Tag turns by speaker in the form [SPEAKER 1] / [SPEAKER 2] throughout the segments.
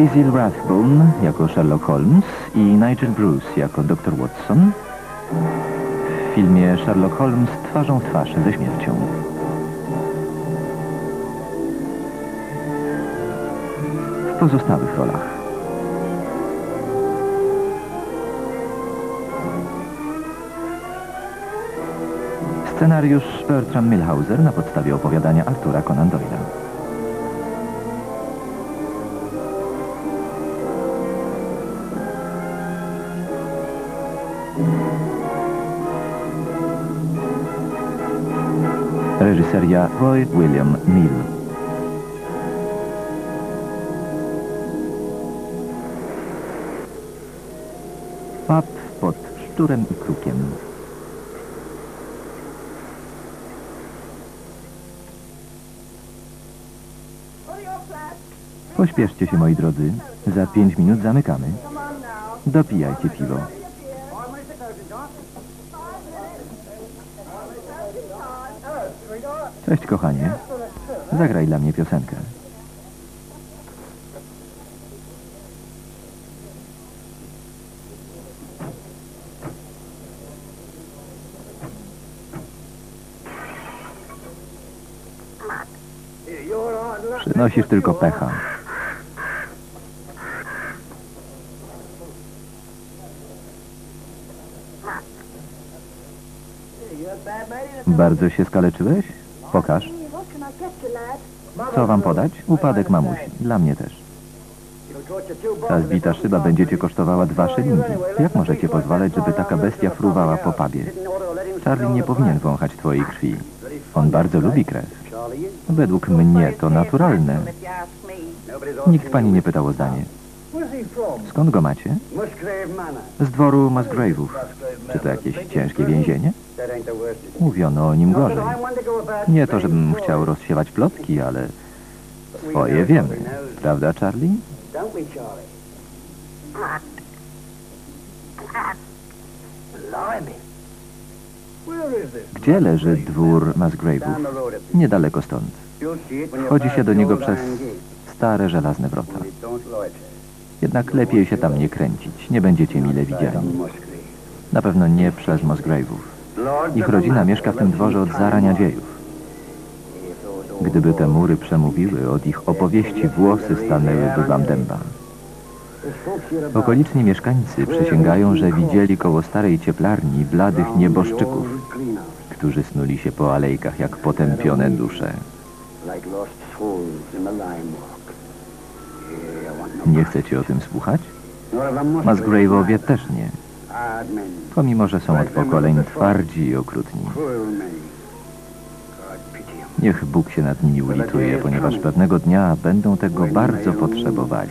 [SPEAKER 1] Basil Rathbone jako Sherlock Holmes i Nigel Bruce jako dr Watson w filmie Sherlock Holmes twarzą w twarz ze śmiercią. W pozostałych rolach Scenariusz Bertram Milhauser na podstawie opowiadania Artura Conan Doyle'a. Reżyseria Roy William. Pap pod szczurem i krukiem. Pośpieszcie się, moi drodzy. Za pięć minut zamykamy. Dopijajcie piwo. Kochanie. Zagraj dla mnie piosenkę. Przynosisz tylko pecha. Bardzo się skaleczyłeś? Pokaż. Co wam podać? Upadek mamusi. Dla mnie też. Ta zbita szyba będzie cię kosztowała dwa szylingi. Jak możecie pozwalać, żeby taka bestia fruwała po pubie? Charlie nie powinien wąchać twojej krwi. On bardzo lubi krew. Według mnie to naturalne. Nikt pani nie pytał o zdanie. Skąd go macie? Z dworu Musgrave'ów. Czy to jakieś ciężkie więzienie? Mówiono o nim gorzej. Nie to, żebym chciał rozsiewać plotki, ale swoje wiemy. Prawda, Charlie? Gdzie leży dwór Musgrave'ów? Niedaleko stąd. Wchodzi się do niego przez stare żelazne wrota. Jednak lepiej się tam nie kręcić. Nie będziecie mile widziani. Na pewno nie przez Musgrave'ów. Ich rodzina mieszka w tym dworze od zarania dziejów. Gdyby te mury przemówiły, od ich opowieści włosy stanęłyby wam dęba. Okoliczni mieszkańcy przysięgają, że widzieli koło starej cieplarni bladych nieboszczyków, którzy snuli się po alejkach jak potępione dusze. Nie chcecie o tym słuchać? Musgrave'owie też nie. Pomimo, że są od pokoleń twardzi i okrutni. Niech Bóg się nad nimi ulituje, ponieważ pewnego dnia będą tego bardzo potrzebowali.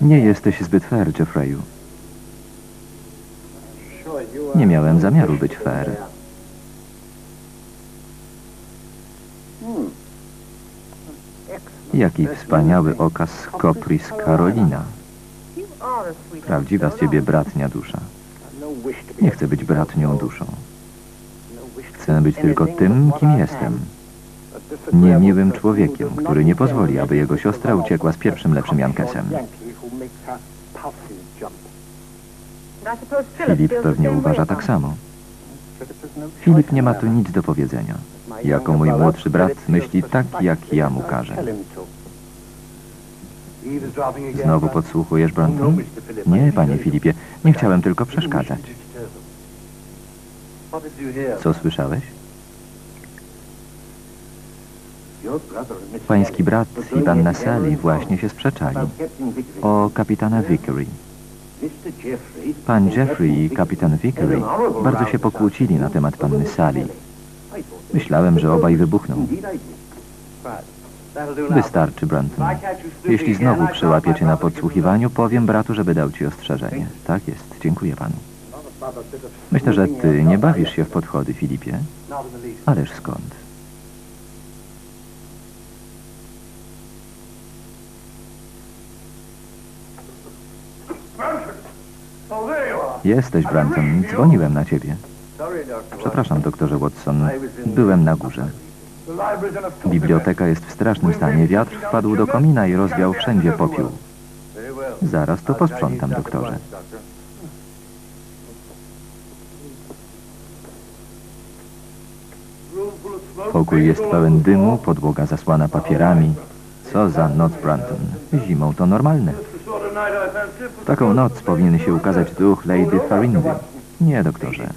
[SPEAKER 1] Nie jesteś zbyt fair, Jeffreyu. Nie miałem zamiaru być fair. Jaki wspaniały okaz Kopris Karolina. Prawdziwa z ciebie bratnia dusza. Nie chcę być bratnią duszą. Chcę być tylko tym, kim jestem. Niemiłym człowiekiem, który nie pozwoli, aby jego siostra uciekła z pierwszym lepszym Jankesem. Filip pewnie uważa tak samo. Filip nie ma tu nic do powiedzenia. Jako mój młodszy brat myśli tak, jak ja mu każę. Znowu podsłuchujesz, Brunton? Nie, panie Filipie, nie chciałem tylko przeszkadzać. Co słyszałeś? Pański brat i panna Sally właśnie się sprzeczali o kapitana Vickery. Pan Jeffrey i kapitan Vickery bardzo się pokłócili na temat panny Sally. Myślałem, że obaj wybuchną. Wystarczy, Branton. Jeśli znowu przyłapiecie na podsłuchiwaniu, powiem bratu, żeby dał ci ostrzeżenie. Tak jest. Dziękuję panu. Myślę, że ty nie bawisz się w podchody, Filipie. Ależ skąd? Jesteś, Branton. Dzwoniłem na ciebie. Przepraszam, doktorze Watson. Byłem na górze. Biblioteka jest w strasznym stanie. Wiatr wpadł do komina i rozwiał wszędzie popiół. Zaraz to posprzątam, doktorze. Pokój jest pełen dymu, podłoga zasłana papierami. Co za noc, Branton. Zimą to normalne. Taką noc powinien się ukazać duch Lady Farindy. Nie, doktorze.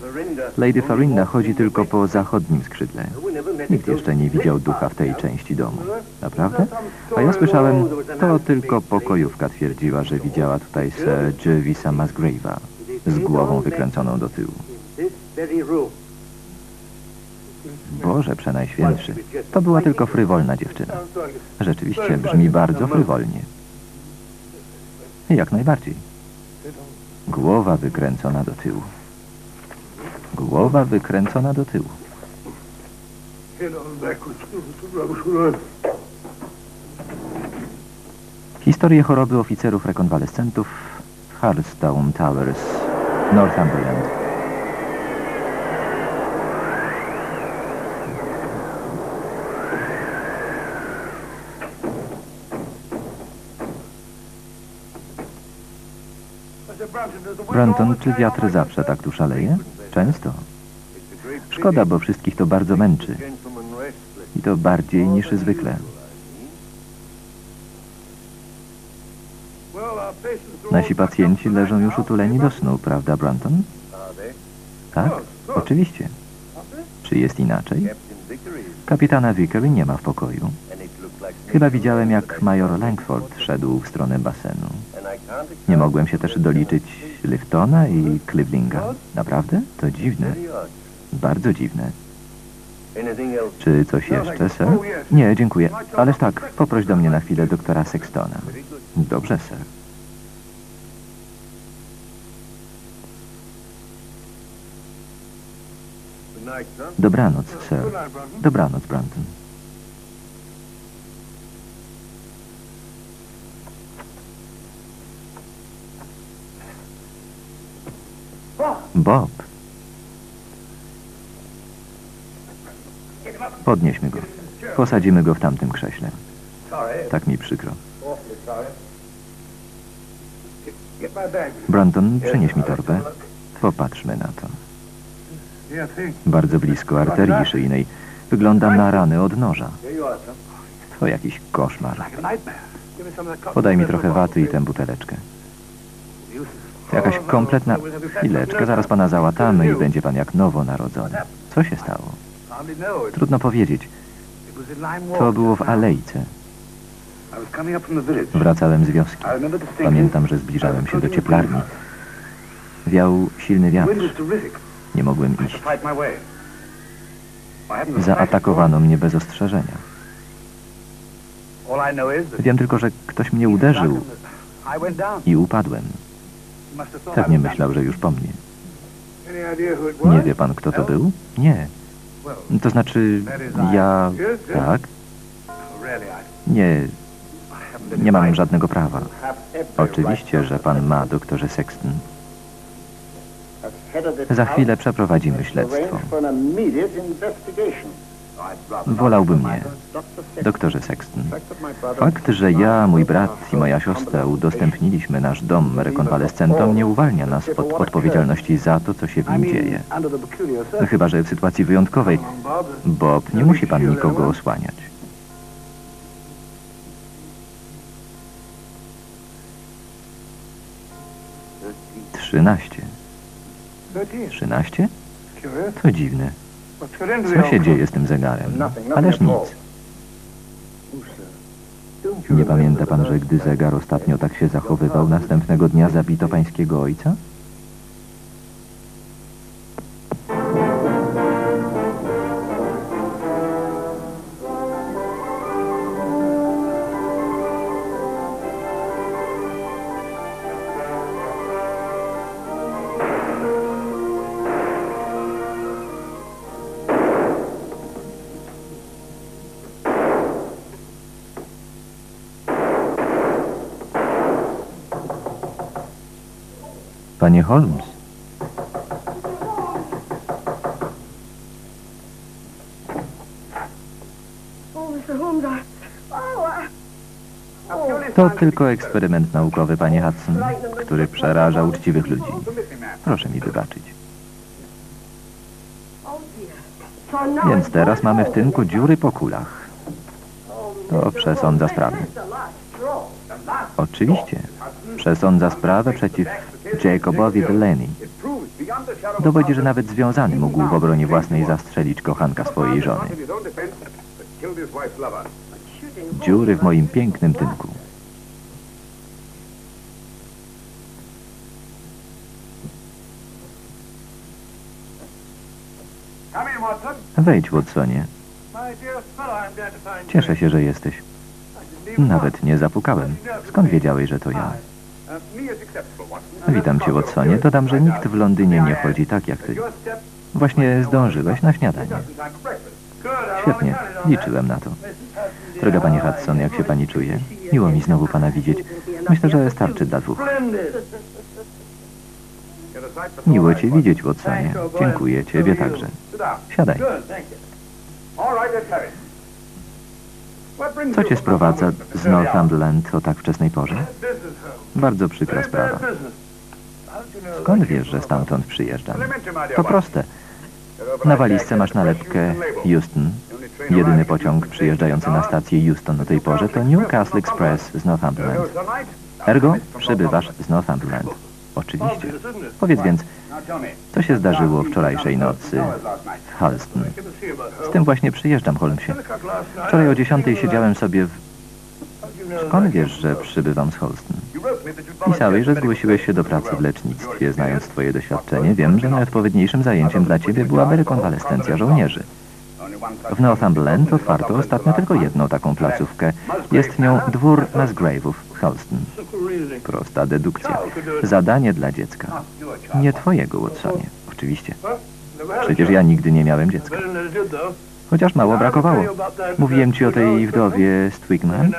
[SPEAKER 1] Lady Farinda chodzi tylko po zachodnim skrzydle. Nikt jeszcze nie widział ducha w tej części domu. Naprawdę? A ja słyszałem, to tylko pokojówka twierdziła, że widziała tutaj Sir Jervisa Musgrave'a z głową wykręconą do tyłu. Boże przenajświętszy, to była tylko frywolna dziewczyna. Rzeczywiście brzmi bardzo frywolnie. Jak najbardziej. Głowa wykręcona do tyłu. Głowa wykręcona do tyłu. Historię choroby oficerów rekonwalescentów w Harlstone Towers, Northumberland. Branton, czy wiatr zawsze tak tu szaleje? Często. Szkoda, bo wszystkich to bardzo męczy. I to bardziej niż zwykle. Nasi pacjenci leżą już utuleni do snu, prawda, Branton? Tak, oczywiście. Czy jest inaczej? Kapitana Vickery nie ma w pokoju. Chyba widziałem, jak major Langford szedł w stronę basenu. Nie mogłem się też doliczyć Liftona i Clevelinga. Naprawdę? To dziwne. Bardzo dziwne. Czy coś jeszcze, sir? Nie, dziękuję. Ależ tak, poproś do mnie na chwilę doktora Sextona. Dobrze, sir. Dobranoc, sir. Dobranoc, Branton. Bob. Podnieśmy go. Posadzimy go w tamtym krześle. Tak mi przykro. Branton, przynieś mi torbę. Popatrzmy na to. Bardzo blisko arterii szyjnej. Wyglądam na rany od noża. To jakiś koszmar. Podaj mi trochę waty i tę buteleczkę. Jakaś kompletna... Chwileczkę, zaraz pana załatamy i będzie pan jak nowonarodzony. Co się stało? Trudno powiedzieć. To było w alejce. Wracałem z wioski. Pamiętam, że zbliżałem się do cieplarni. Wiał silny wiatr. Nie mogłem iść. Zaatakowano mnie bez ostrzeżenia. Wiem tylko, że ktoś mnie uderzył i upadłem. Pewnie myślał, że już po mnie. Nie wie pan, kto to był? Nie. To znaczy, ja... Tak? Nie, nie mam żadnego prawa. Oczywiście, że pan ma, doktorze Sexton. Za chwilę przeprowadzimy śledztwo. Wolałbym nie. Doktorze Sexton, fakt, że ja, mój brat i moja siostra udostępniliśmy nasz dom rekonwalescentom nie uwalnia nas od odpowiedzialności za to, co się w nim dzieje. Chyba, że w sytuacji wyjątkowej. Bob, nie musi pan nikogo osłaniać. Trzynaście. Trzynaście? To dziwne. Co się dzieje z tym zegarem? Ależ nic. Nie pamięta pan, że gdy zegar ostatnio tak się zachowywał, następnego dnia zabito pańskiego ojca? Panie Holmes, to tylko eksperyment naukowy, panie Hudson, który przeraża uczciwych ludzi. Proszę mi wybaczyć. Więc teraz
[SPEAKER 2] my
[SPEAKER 1] mamy w tynku dziury po kulach. To przesądza sprawę. Oczywiście. Przesądza sprawę przeciw Jacobowi Delaney. Dowodzi, że nawet związany mógł w obronie własnej zastrzelić kochanka swojej żony. Dziury w moim pięknym tynku. Wejdź, Watsonie. Cieszę się, że jesteś. Nawet nie zapukałem. Skąd wiedziałeś, że to ja? Witam cię, Watsonie. Dodam, że nikt w Londynie nie chodzi tak jak ty. Właśnie zdążyłeś na śniadanie. Świetnie. Liczyłem na to. Droga pani Hudson, jak się pani czuje? Miło mi znowu pana widzieć. Myślę, że starczy dla dwóch. Miło cię widzieć, Watsonie. Dziękuję, ciebie także. Siadaj. Co cię sprowadza z Northumberland o tak wczesnej porze? Bardzo przykra sprawa. Skąd wiesz, że stamtąd przyjeżdżam? To proste. Na walizce masz nalepkę Houston. Jedyny pociąg przyjeżdżający na stację Houston o tej porze to Newcastle Express z Northumberland. Ergo, przybywasz z Northumberland. Oczywiście. Powiedz więc, co się zdarzyło wczorajszej nocy w Halston? Z tym właśnie przyjeżdżam, Holmesie. Wczoraj o dziesiątej siedziałem sobie w... Skąd wiesz, że przybywam z Holston? Pisałeś, że zgłosiłeś się do pracy w lecznictwie. Znając twoje doświadczenie, wiem, że najodpowiedniejszym zajęciem dla ciebie byłaby rekonwalescencja żołnierzy. W Northumberland otwarto ostatnio tylko jedną taką placówkę. Jest nią dwór Musgrave'ów w. Prosta dedukcja. Zadanie dla dziecka. Nie twojego, Watsonie. Oczywiście. Przecież ja nigdy nie miałem dziecka. Chociaż mało brakowało. Mówiłem ci o tej wdowie z Twickenham.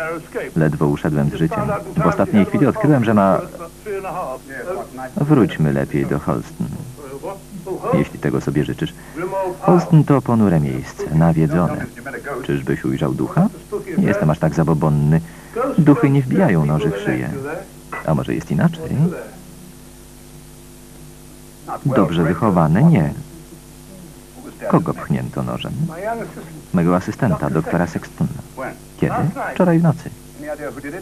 [SPEAKER 1] Ledwo uszedłem z życia. W ostatniej chwili odkryłem, że ma... Wróćmy lepiej do Holston, jeśli tego sobie życzysz. Holston to ponure miejsce, nawiedzone. Czyżbyś ujrzał ducha? Nie jestem aż tak zabobonny. Duchy nie wbijają noży w szyję. A może jest inaczej? Dobrze wychowane? Nie. Kogo pchnięto nożem? Mego asystenta, doktora Sextona. Kiedy? Wczoraj w nocy.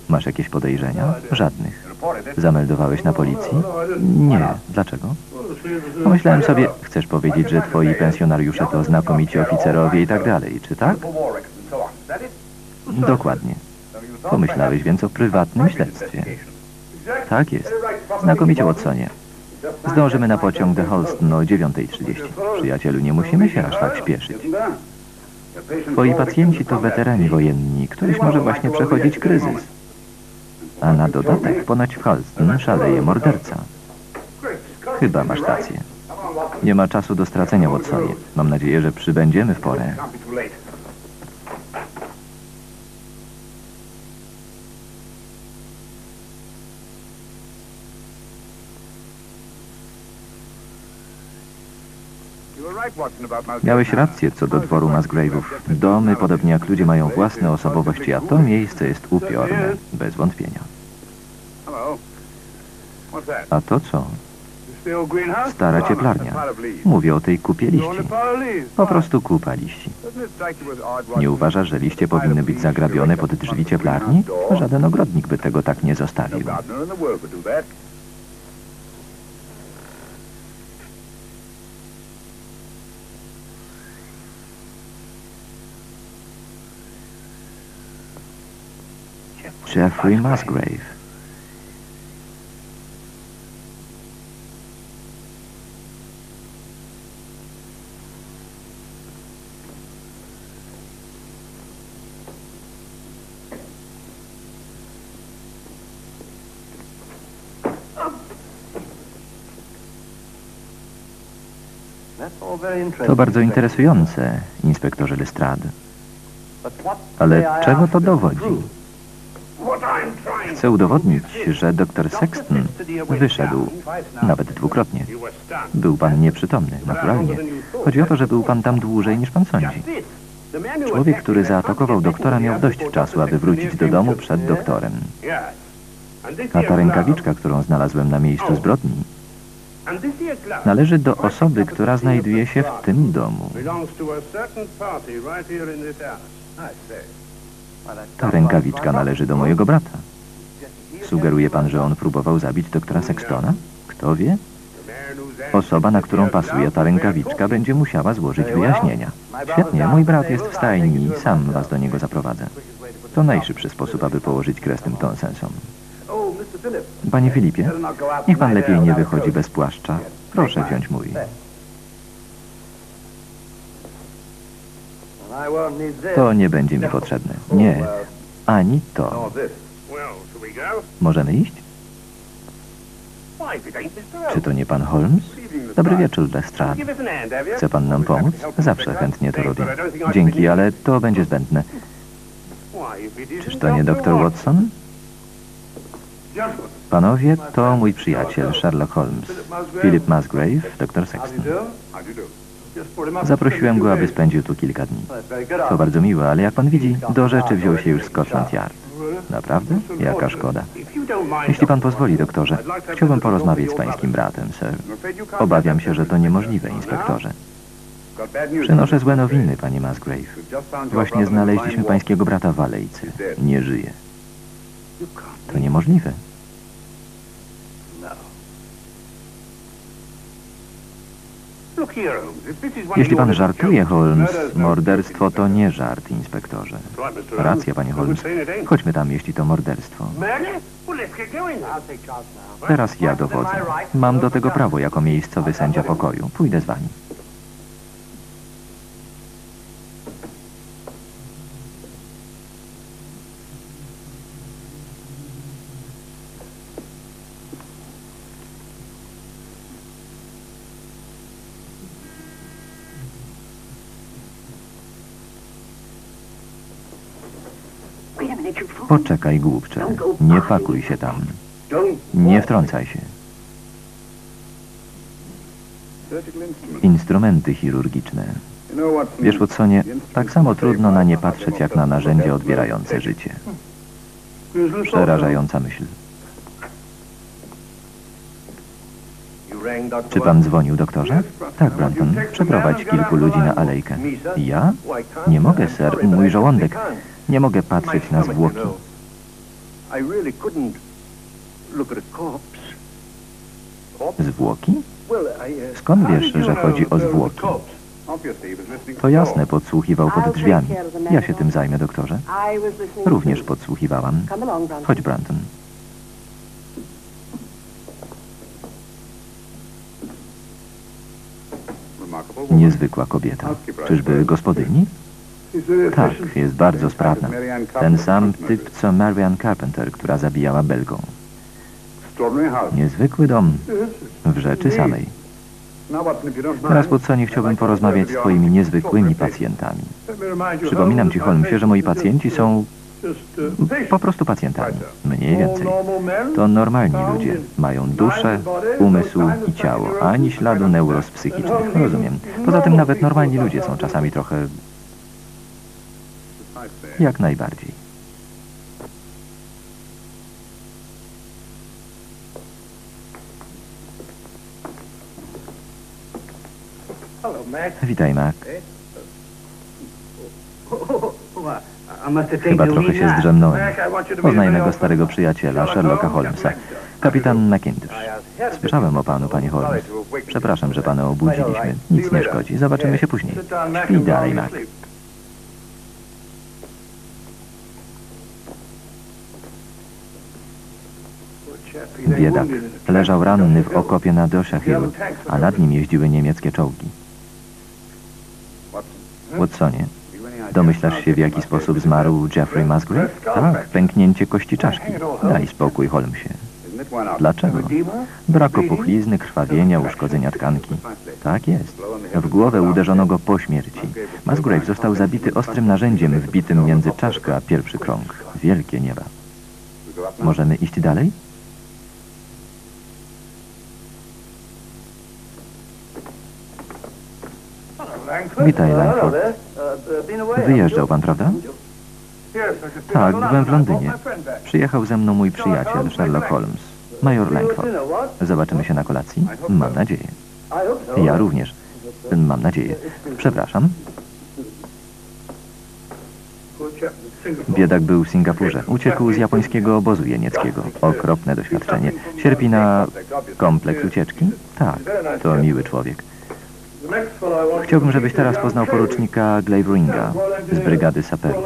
[SPEAKER 1] Masz jakieś podejrzenia? Żadnych. Zameldowałeś na policji? Nie. Dlaczego? Pomyślałem sobie, chcesz powiedzieć, że twoi pensjonariusze to znakomici oficerowie i tak dalej, czy tak? Dokładnie. Pomyślałeś więc o prywatnym śledztwie. Tak jest. Znakomicie, Watsonie. Zdążymy na pociąg do Holston o 9.30. Przyjacielu, nie musimy się aż tak śpieszyć. Twoi pacjenci to weterani wojenni, któryś może właśnie przechodzić kryzys. A na dodatek ponoć w Holston szaleje morderca. Chyba masz rację. Nie ma czasu do stracenia, Watsonie. Mam nadzieję, że przybędziemy w porę. Miałeś rację co do dworu Musgrave'ów. Domy, podobnie jak ludzie, mają własne osobowości, a to miejsce jest upiorne, bez wątpienia. A to co? Stara cieplarnia. Mówię o tej kupie liści. Po prostu kupa liści. Nie uważasz, że liście powinny być zagrabione pod drzwi cieplarni? Żaden ogrodnik by tego tak nie zostawił. Jeffrey Musgrave. To bardzo interesujące, inspektorze Lestrade. Ale czego to dowodzi? Chcę udowodnić, że dr Sexton wyszedł nawet dwukrotnie. Był pan nieprzytomny, naturalnie. Chodzi o to, że był pan tam dłużej niż pan sądzi. Człowiek, który zaatakował doktora, miał dość czasu, aby wrócić do domu przed doktorem. A ta rękawiczka, którą znalazłem na miejscu zbrodni, należy do osoby, która znajduje się w tym domu. Ta rękawiczka należy do mojego brata. Sugeruje pan, że on próbował zabić doktora Sextona? Kto wie? Osoba, na którą pasuje ta rękawiczka, będzie musiała złożyć wyjaśnienia. Świetnie, mój brat jest w stajni i sam was do niego zaprowadzę. To najszybszy sposób, aby położyć kres tym nonsensom. Panie Filipie, niech pan lepiej nie wychodzi bez płaszcza. Proszę wziąć mój. To nie będzie mi potrzebne. Nie, ani to. Możemy iść? Czy to nie pan Holmes? Dobry wieczór, Lestrade. Chce pan nam pomóc? Zawsze chętnie to robię. Dzięki, ale to będzie zbędne. Czyż to nie doktor Watson? Panowie, to mój przyjaciel Sherlock Holmes. Philip Musgrave, doktor Sexton. Zaprosiłem go, aby spędził tu kilka dni. To bardzo miłe, ale jak pan widzi, do rzeczy wziął się już Scotland Yard. Naprawdę? Jaka szkoda. Jeśli pan pozwoli, doktorze, chciałbym porozmawiać z pańskim bratem, sir. Obawiam się, że to niemożliwe, inspektorze. Przynoszę złe nowiny, panie Musgrave. Właśnie znaleźliśmy pańskiego brata w alejce. Nie żyje. To niemożliwe. Jeśli pan żartuje, Holmes, morderstwo to nie żart, inspektorze. Racja, panie Holmes. Chodźmy tam, jeśli to morderstwo. Teraz ja dowodzę. Mam do tego prawo jako miejscowy sędzia pokoju. Pójdę z wami. Poczekaj, głupcze. Nie pakuj się tam. Nie wtrącaj się. Instrumenty chirurgiczne. Wiesz, Watsonie, tak samo trudno na nie patrzeć, jak na narzędzie odbierające życie. Przerażająca myśl. Czy pan dzwonił, doktorze? Tak, Branton. Przeprowadź kilku ludzi na alejkę. Ja? Nie mogę, ser. Mój żołądek. Nie mogę patrzeć na zwłoki. Zwłoki? Skąd wiesz, że chodzi o zwłoki? To jasne, podsłuchiwał pod drzwiami. Ja się tym zajmę, doktorze. Również podsłuchiwałam. Chodź, Branton. Niezwykła kobieta. Czyżby gospodyni? Tak, jest bardzo sprawna. Ten sam typ, co Marian Carpenter, która zabijała Belgą. Niezwykły dom. W rzeczy samej. Teraz, Watsonie, chciałbym porozmawiać z twoimi niezwykłymi pacjentami. Przypominam ci, Holmesie, że moi pacjenci są po prostu pacjentami. Mniej więcej. To normalni ludzie. Mają duszę, umysł i ciało. Ani śladu neuroz psychicznych. Rozumiem. Poza tym nawet normalni ludzie są czasami trochę... Jak najbardziej. Witaj, Mac. Chyba trochę się zdrzemnąłem. Poznaj mego starego przyjaciela, Sherlocka Holmesa. Kapitan McIntosh. Słyszałem o panu, panie Holmes. Przepraszam, że pana obudziliśmy. Nic nie szkodzi. Zobaczymy się później. Śpij dalej, Mac. Biedak leżał ranny w okopie na Dosha Hill, a nad nim jeździły niemieckie czołgi. Watsonie, domyślasz się w jaki sposób zmarł Jeffrey Musgrave? Tak, pęknięcie kości czaszki. Daj spokój, Holmesie. Dlaczego? Brak opuchlizny, krwawienia, uszkodzenia tkanki. Tak jest. W głowę uderzono go po śmierci. Musgrave został zabity ostrym narzędziem wbitym między czaszkę a pierwszy krąg. Wielkie nieba. Możemy iść dalej? Witaj, Langford. Wyjeżdżał pan, prawda? Tak, byłem w Londynie. Przyjechał ze mną mój przyjaciel, Sherlock Holmes. Major Langford. Zobaczymy się na kolacji? Mam nadzieję. Ja również. Mam nadzieję. Przepraszam. Biedak był w Singapurze. Uciekł z japońskiego obozu jenieckiego. Okropne doświadczenie. Cierpi na kompleks ucieczki? Tak, to miły człowiek. Chciałbym, żebyś teraz poznał porucznika Glaveringa z brygady saperów.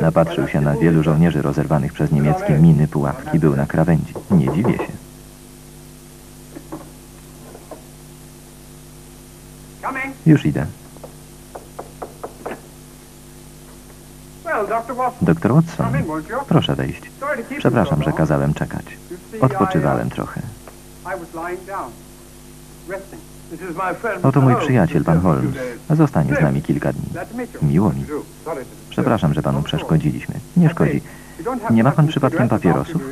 [SPEAKER 1] Napatrzył się na wielu żołnierzy rozerwanych przez niemieckie miny pułapki. Był na krawędzi. Nie dziwię się. Już idę. Doktor Watson, proszę wejść. Przepraszam, że kazałem czekać. Odpoczywałem trochę. Oto mój przyjaciel, pan Holmes. Zostanie z nami kilka dni. Miło mi. Przepraszam, że panu przeszkodziliśmy. Nie szkodzi. Nie ma pan przypadkiem papierosów?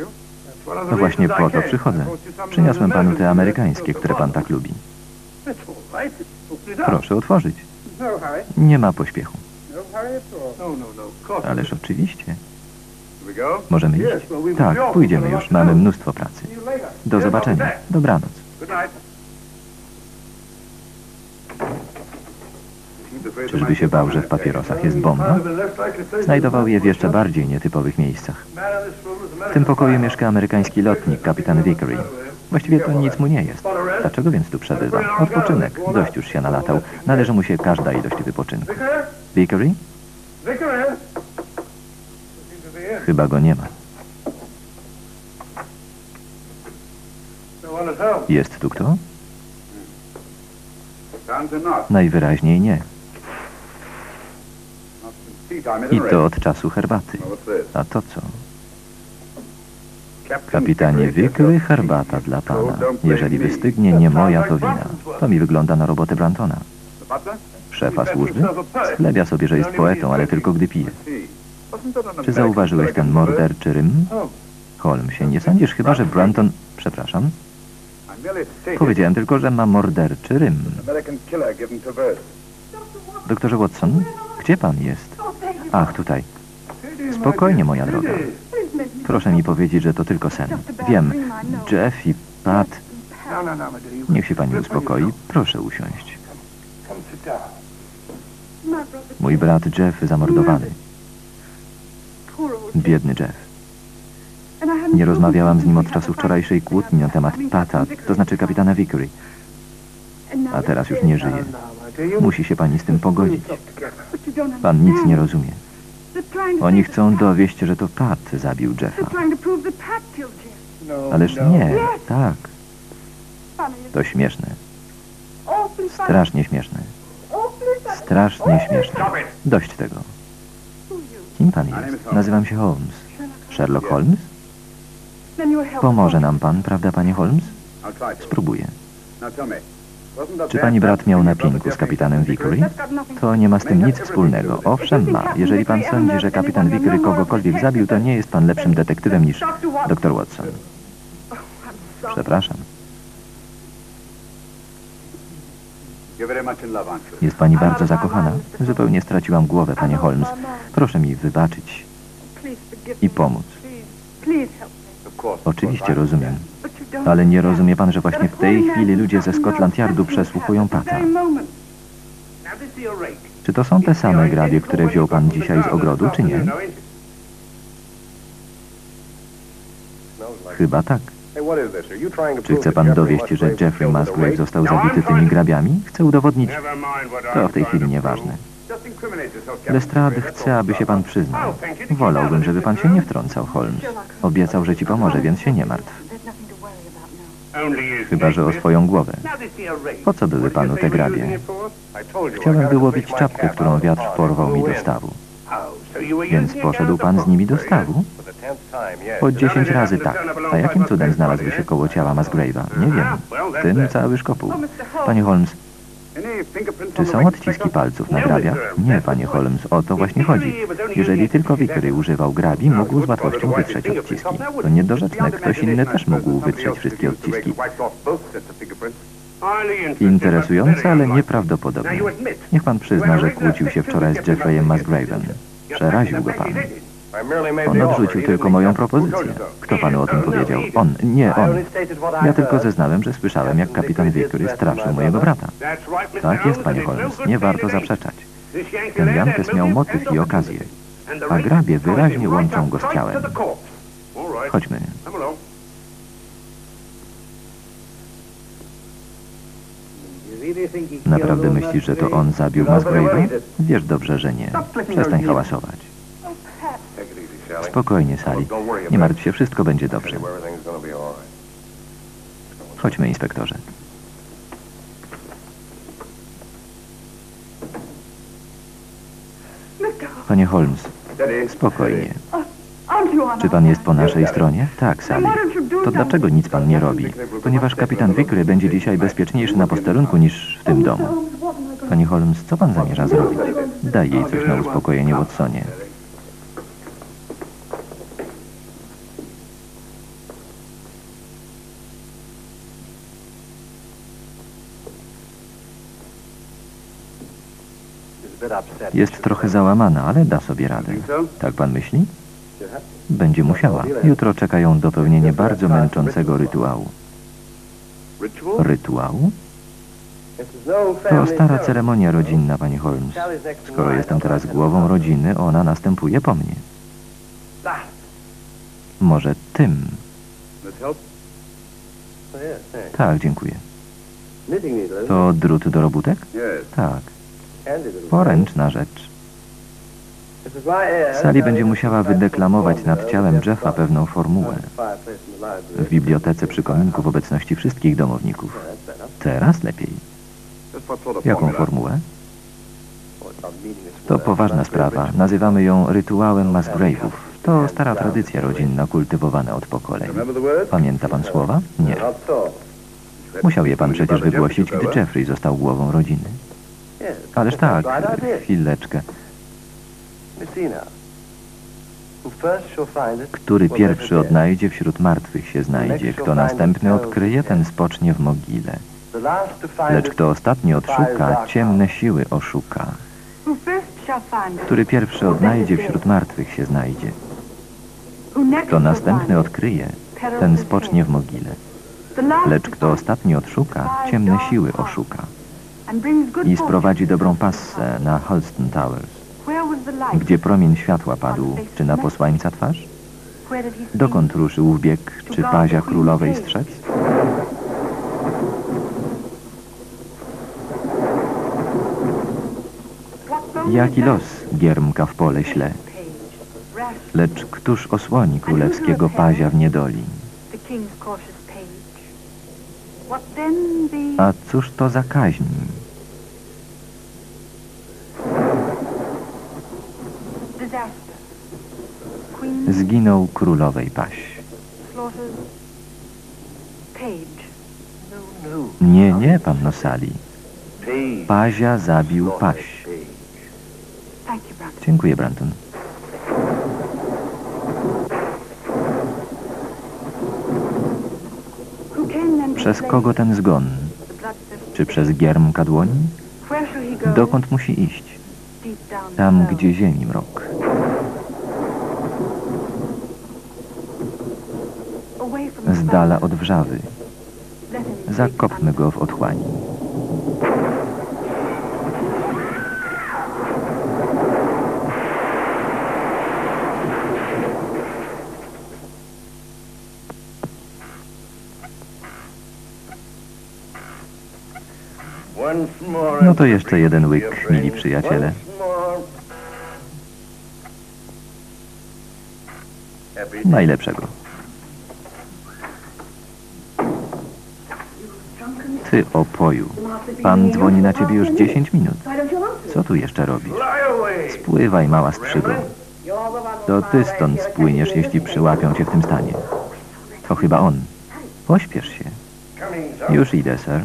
[SPEAKER 1] To właśnie po to przychodzę. Przyniosłem panu te amerykańskie, które pan tak lubi. Proszę otworzyć.
[SPEAKER 2] No.
[SPEAKER 1] Nie ma pośpiechu.
[SPEAKER 2] No.
[SPEAKER 3] No, no, no.
[SPEAKER 1] Ależ oczywiście. Możemy iść? Tak, pójdziemy już. Mamy mnóstwo pracy. Do zobaczenia. Dobranoc. Czyżby się bał, że w papierosach jest bomba? Znajdował je w jeszcze bardziej nietypowych miejscach. W tym pokoju mieszka amerykański lotnik, kapitan Vickery. Właściwie to nic mu nie jest. Dlaczego więc tu przebywa? Odpoczynek. Dość już się nalatał. Należy mu się każda ilość wypoczynku. Vickery? Chyba go nie ma. Jest tu kto? Najwyraźniej nie. I to od czasu herbaty. A to co? Kapitanie Vickery, herbata dla pana. Jeżeli wystygnie, nie moja to wina. To mi wygląda na robotę Brantona. Szefa służby? Schlebia sobie, że jest poetą, ale tylko gdy pije. Czy zauważyłeś ten morderczy rym? Holmesie, nie sądzisz chyba, że Branton... Przepraszam. Powiedziałem tylko, że ma morderczy rym. Doktorze Watson, gdzie pan jest? Ach, tutaj. Spokojnie, moja droga. Proszę mi powiedzieć, że to tylko sen. Wiem. Jeff i Pat... Niech się pani uspokoi. Proszę usiąść. Mój brat Jeff zamordowany. Biedny Jeff. Nie rozmawiałam z nim od czasu wczorajszej kłótni na temat Pata, to znaczy kapitana Vickery. A teraz już nie żyje. Musi się pani z tym pogodzić. Pan nic nie rozumie. Oni chcą dowieść, że to Pat zabił Jeffa. Ależ nie, tak. To śmieszne. Strasznie śmieszne. Strasznie śmieszne. Dość tego. Kim pan jest? Nazywam się Holmes. Sherlock Holmes? Pomoże nam pan, prawda, panie Holmes? Spróbuję. Czy pani brat miał na pinku z kapitanem Vickery? To nie ma z tym nic wspólnego. Owszem ma. Jeżeli pan sądzi, że kapitan Vickery kogokolwiek zabił, to nie jest pan lepszym detektywem niż dr Watson. Przepraszam.
[SPEAKER 3] Aren't you?
[SPEAKER 1] Jest pani bardzo zakochana? Zupełnie straciłam głowę, panie Holmes. Proszę mi wybaczyć i pomóc. Oczywiście rozumiem. Ale nie rozumie pan, że właśnie w tej chwili ludzie ze Scotland Yardu przesłuchują Pata. Czy to są te same grabie, które wziął pan dzisiaj z ogrodu, czy nie? Chyba tak. Czy chce pan dowieść, że Jeffrey Musgrave został zabity tymi grabiami? Chcę udowodnić, to w tej chwili nieważne. Lestrade chce, aby się pan przyznał. Wolałbym, żeby pan się nie wtrącał, Holmes. Obiecał, że ci pomoże, więc się nie martw. Chyba, że o swoją głowę. Po co były panu te grabie? Chciałem wyłowić czapkę, którą wiatr porwał mi do stawu. Więc poszedł pan z nimi do stawu? Po dziesięć razy tak. A jakim cudem znalazły się koło ciała Musgrave'a? Nie wiem. Tym cały szkopuł. Panie Holmes, czy są odciski palców na grabiach? Nie, panie Holmes, o to właśnie chodzi. Jeżeli tylko Vickery używał grabi, mógł z łatwością wytrzeć odciski. To niedorzeczne, ktoś inny też mógł wytrzeć wszystkie odciski. Interesujące, ale nieprawdopodobne. Niech pan przyzna, że kłócił się wczoraj z Jeffreyem Musgrave'em. Przeraził go pan. On odrzucił tylko moją propozycję. Kto panu o tym powiedział? On, nie on. Ja tylko zeznałem, że słyszałem, jak kapitan Vickery straszył mojego brata. Tak jest, panie Holmes, nie warto zaprzeczać. Ten Jankes miał motyw i okazję, a grabie wyraźnie łączą go z ciałem. Chodźmy. Naprawdę myślisz, że to on zabił Musgrave'a? Wiesz dobrze, że nie. Przestań hałasować. Spokojnie, Sally. Nie martw się, wszystko będzie dobrze. Chodźmy, inspektorze. Panie Holmes, spokojnie. Czy pan jest po naszej stronie? Tak, Sally. To dlaczego nic pan nie robi? Ponieważ kapitan Vickery będzie dzisiaj bezpieczniejszy na posterunku niż w tym domu. Panie Holmes, co pan zamierza zrobić? Daj jej coś na uspokojenie Watsonie. Jest trochę załamana, ale da sobie radę. Tak pan myśli? Będzie musiała. Jutro czeka ją dopełnienie bardzo męczącego rytuału. Rytuału? To stara ceremonia rodzinna, panie Holmes. Skoro jestem teraz głową rodziny, ona następuje po mnie. Może tym? Tak, dziękuję. To drut do robótek? Tak. Poręczna rzecz. Sally będzie musiała wydeklamować nad ciałem Jeffa pewną formułę w bibliotece przy kominku w obecności wszystkich domowników. Teraz lepiej. Jaką formułę? To poważna sprawa. Nazywamy ją rytuałem Musgrave'ów. To stara tradycja rodzinna kultywowana od pokoleń. Pamięta pan słowa? Nie. Musiał je pan przecież wygłosić, gdy Jeffrey został głową rodziny. Ależ tak, chwileczkę. Który pierwszy odnajdzie wśród martwych się znajdzie, kto następny odkryje, ten spocznie w mogile. Lecz kto ostatni odszuka, ciemne siły oszuka. Który pierwszy odnajdzie wśród martwych się znajdzie. Kto następny odkryje, ten spocznie w mogile. Lecz kto ostatni odszuka, ciemne siły oszuka. I sprowadzi dobrą passę na Holston Towers. Gdzie promień światła padł, czy na posłańca twarz? Dokąd ruszył w bieg, czy pazia królowej strzec? Jaki los giermka w pole śle? Lecz któż osłoni królewskiego pazia w niedoli? A cóż to za kaźń? Zginął królowej paś. Nie, nie, panno Sali. Pazia zabił paś. Dziękuję, Branton. Przez kogo ten zgon? Czy przez giermka dłoni? Dokąd musi iść? Tam, gdzie ziemi mrok. Z dala od wrzawy. Zakopmy go w otchłani. No to jeszcze jeden łyk, mili przyjaciele. Ty opoju. Pan dzwoni na ciebie już 10 minut. Co tu jeszcze robisz? Spływaj, mała strzygo. To ty stąd spłyniesz, jeśli przyłapią cię w tym stanie. To chyba on. Pośpiesz się. Już idę, sir.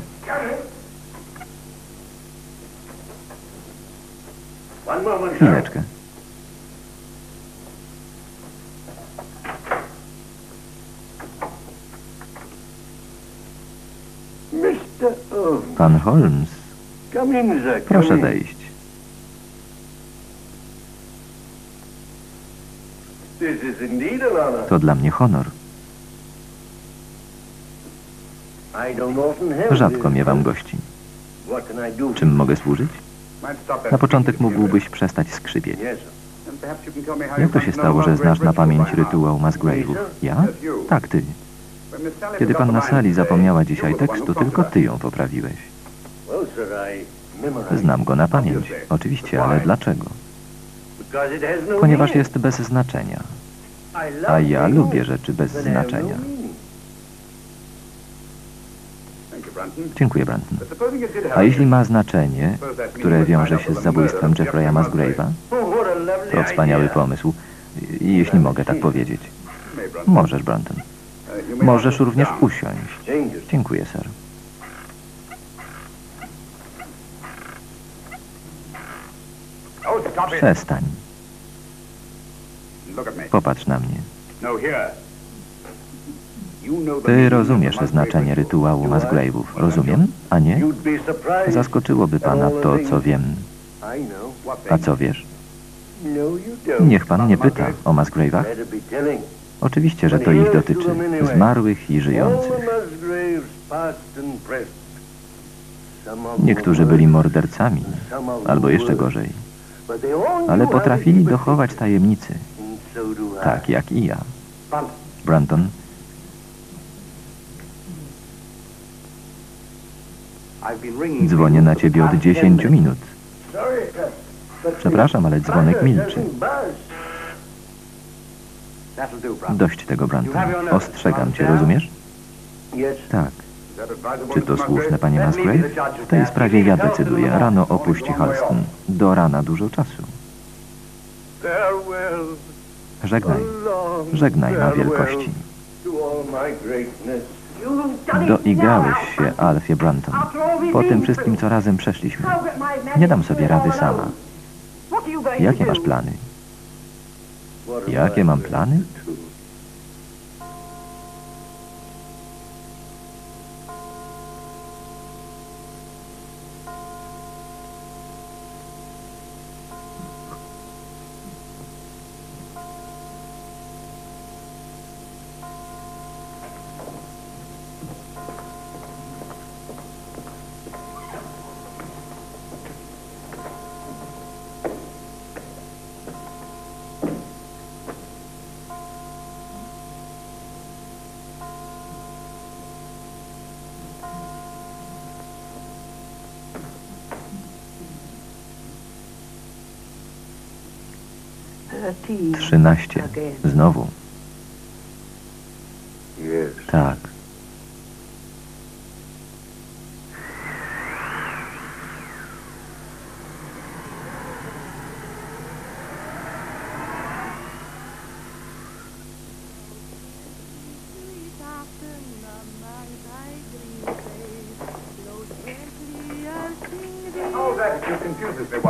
[SPEAKER 1] Chwileczkę.
[SPEAKER 4] Mr. Holmes,
[SPEAKER 1] Pan Holmes,
[SPEAKER 4] come in, sir.
[SPEAKER 1] proszę wejść.
[SPEAKER 4] This is indeed an honor.
[SPEAKER 1] To dla mnie honor.
[SPEAKER 4] I don't often have
[SPEAKER 1] Rzadko miewam gości. Czym mogę służyć? Na początek mógłbyś przestać skrzypieć. Jak to się stało, że znasz na pamięć rytuał Musgrave'ów? Ja? Tak, ty.
[SPEAKER 3] Sally
[SPEAKER 1] Kiedy
[SPEAKER 3] forgot
[SPEAKER 1] pan na
[SPEAKER 3] the
[SPEAKER 1] sali
[SPEAKER 3] lines
[SPEAKER 1] zapomniała dzisiaj tekstu, tylko ty ją poprawiłeś. Znam go na pamięć. Oczywiście, ale dlaczego? Ponieważ jest bez znaczenia. A ja lubię rzeczy bez znaczenia. Dziękuję, Branton. A jeśli ma znaczenie, które wiąże się z zabójstwem Jeffrey'a Musgrave'a, to wspaniały pomysł. Jeśli mogę tak powiedzieć. Możesz, Branton. Możesz również usiąść. Dziękuję, sir. Przestań. Popatrz na mnie.
[SPEAKER 3] No,
[SPEAKER 1] Ty rozumiesz znaczenie rytuału Musgrave'ów. Rozumiem? A nie? Zaskoczyłoby pana to, co wiem. A co wiesz?
[SPEAKER 4] No.
[SPEAKER 1] Niech pan nie pyta o Musgrave'ach. Oczywiście, że to ich dotyczy. Zmarłych i żyjących. Niektórzy byli mordercami, albo jeszcze gorzej. Ale potrafili dochować tajemnicy, tak jak i ja.
[SPEAKER 2] Brunton.
[SPEAKER 1] Dzwonię na ciebie od 10 minut. Przepraszam, ale dzwonek milczy.
[SPEAKER 3] Brunton.
[SPEAKER 1] Dość tego, Branton. Ostrzegam cię, rozumiesz? Tak. Czy to słuszne, panie Musgrave? W tej sprawie ja decyduję. Rano opuści Halston. Do rana dużo czasu. Żegnaj. Żegnaj na wielkości. Doigałeś się, Alfie Branton. Po tym wszystkim, co razem przeszliśmy. Nie dam sobie rady sama. Jakie masz plany? Jakie mam plany? Trzynaście. Znowu. Tak.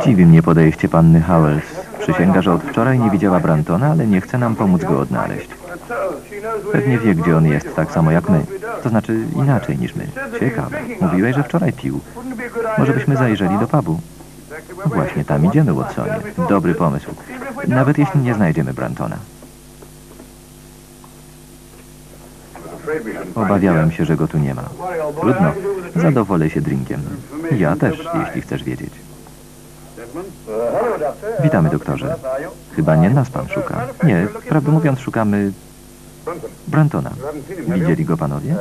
[SPEAKER 1] Dziwi mnie podejście panny Howells. Przysięga, że od wczoraj nie widziała Brantona, ale nie chce nam pomóc go odnaleźć. Pewnie wie, gdzie on jest, tak samo jak my. To znaczy inaczej niż my. Ciekawe. Mówiłeś, że wczoraj pił. Może byśmy zajrzeli do pubu. Właśnie tam idziemy, Watsonie. Dobry pomysł. Nawet jeśli nie znajdziemy Brantona. Obawiałem się, że go tu nie ma. Trudno. Zadowolę się drinkiem. Ja też, jeśli chcesz wiedzieć. Witamy, doktorze. Chyba nie nas pan szuka. Nie, prawdę mówiąc, szukamy Brantona. Widzieli go panowie?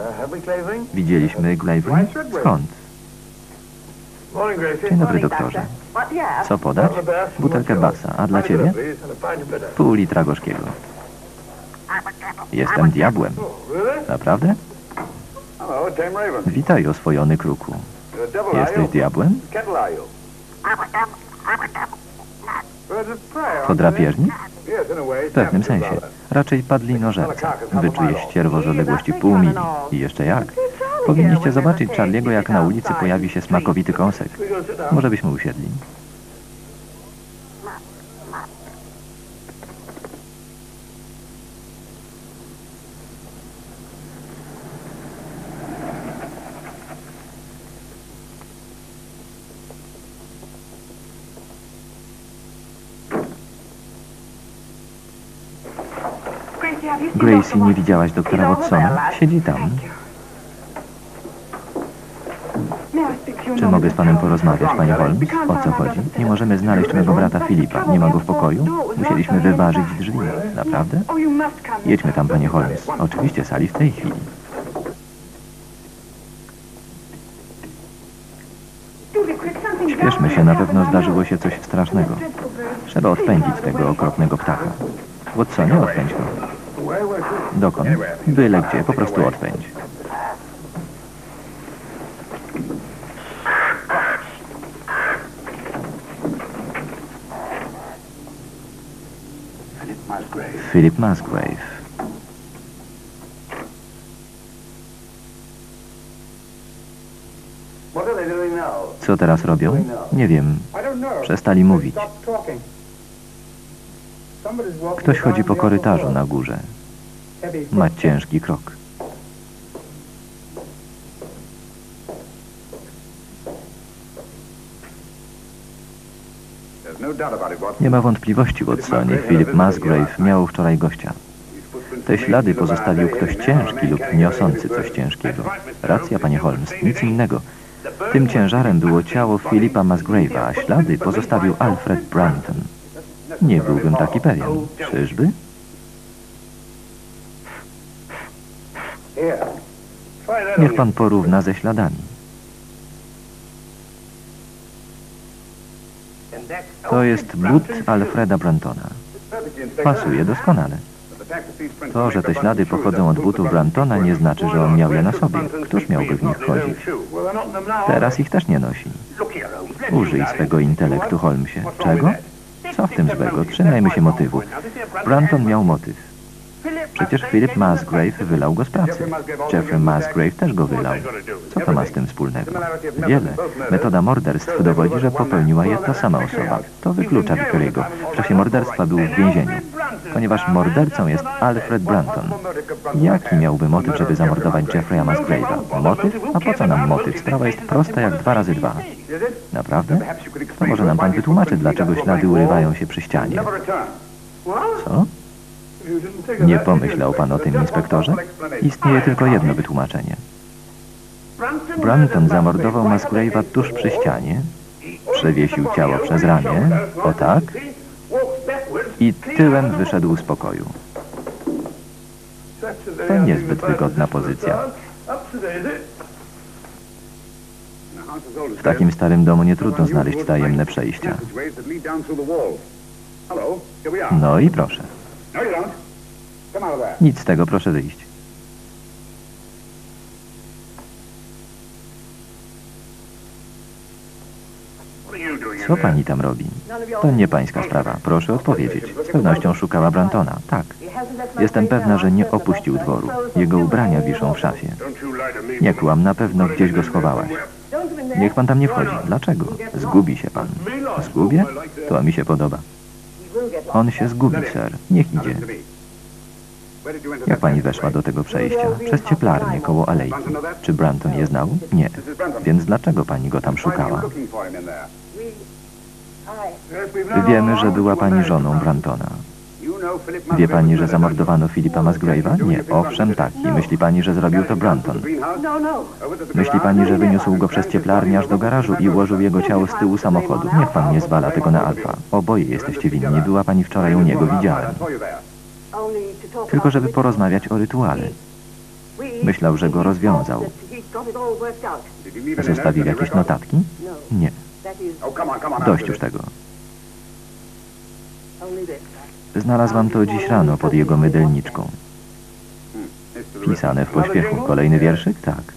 [SPEAKER 1] Widzieliśmy Glavering? Skąd? Dzień dobry, doktorze. Co podać? Butelkę basa. A dla ciebie? Pół litra gorzkiego. Jestem diabłem. Naprawdę? Witaj, oswojony kruku. Jesteś diabłem? To drapieżnik? W pewnym sensie. Raczej padli nożerce. Wyczuje ścierwo z odległości pół mili. I jeszcze jak? Powinniście zobaczyć Charliego, jak na ulicy pojawi się smakowity kąsek. Może byśmy usiedli. Gracie, nie widziałaś doktora Watsona? Siedzi tam. Czy mogę z panem porozmawiać, panie Holmes? O co chodzi? Nie możemy znaleźć mego brata Filipa. Nie ma go w pokoju? Musieliśmy wyważyć drzwi. Naprawdę? Jedźmy tam, panie Holmes. Oczywiście, sali w tej chwili. Śpieszmy się, na pewno zdarzyło się coś strasznego. Trzeba odpędzić tego okropnego ptaka. Watsonie, odpędź go. Dokąd? Byle gdzie, po prostu odpędź.
[SPEAKER 3] Philip Musgrave.
[SPEAKER 1] Co teraz robią? Nie wiem. Przestali mówić. Ktoś chodzi po korytarzu na górze. Ma ciężki krok.
[SPEAKER 3] No.
[SPEAKER 1] Nie ma wątpliwości, Watsonie. Philip Musgrave miał wczoraj gościa. Te ślady pozostawił ktoś ciężki lub niosący coś ciężkiego. Racja, panie Holmes, nic innego. Tym ciężarem było ciało Philipa Musgrave'a, a ślady pozostawił Alfred Branton. Nie byłbym taki pewien. Czyżby? Niech pan porówna ze śladami. To jest but Alfreda Brantona. Pasuje doskonale. To, że te ślady pochodzą od butów Brantona nie znaczy, że on miał je na sobie. Któż miałby w nich chodzić? Teraz ich też nie nosi. Użyj swego intelektu, Holmesie. Czego? Co w tym złego? Trzymajmy się motywu. Branton miał motyw. Przecież Philip Musgrave wylał go z pracy. Jeffrey Musgrave też go wylał. Co to ma z tym wspólnego? Wiele. Metoda morderstw dowodzi, że popełniła je ta sama osoba. To wyklucza Victoriego. W czasie morderstwa był w więzieniu. Ponieważ mordercą jest Alfred Branton. Jaki miałby motyw, żeby zamordować Jeffreya Musgrave'a? Motyw? A po co nam motyw? Sprawa jest prosta jak dwa razy dwa. Naprawdę? To może nam pan wytłumaczy, dlaczego ślady urywają się przy ścianie. Co? Nie pomyślał pan o tym, inspektorze? Istnieje tylko jedno wytłumaczenie. Branton zamordował Musgrave'a tuż przy ścianie, przewiesił ciało przez ramię, o tak, i tyłem wyszedł z pokoju. To niezbyt wygodna pozycja. W takim starym domu nie trudno znaleźć tajemne przejścia. No i proszę.
[SPEAKER 3] No.
[SPEAKER 1] Nic z tego, proszę wyjść. Co pani tam robi? To nie pańska sprawa. Proszę odpowiedzieć. Z pewnością szukała Brantona. Tak. Jestem pewna, że nie opuścił dworu. Jego ubrania wiszą w szafie. Nie kłam, na pewno gdzieś go schowałaś. Niech pan tam nie wchodzi. Dlaczego? Zgubi się pan. Zgubię? To mi się podoba. On się zgubi, ser. Niech idzie. Jak pani weszła do tego przejścia? Przez cieplarnię koło alejki. Czy Branton je znał? Nie. Więc dlaczego pani go tam szukała? Wiemy, że była pani żoną Brantona. Wie pani, że zamordowano Filipa Musgrave'a? Nie. Owszem, tak. I myśli pani, że zrobił to Branton. Myśli pani, że wyniósł go przez cieplarnię aż do garażu i ułożył jego ciało z tyłu samochodu? Niech pan nie zwala tego na Alfa. Oboje jesteście winni. Była pani wczoraj u niego, widziałem. Tylko żeby porozmawiać o rytuale. Myślał, że go rozwiązał. Zostawił jakieś notatki? Nie. Dość już tego. Znalazłam to dziś rano pod jego mydelniczką. Pisane w pośpiechu. Kolejny wierszyk? Tak.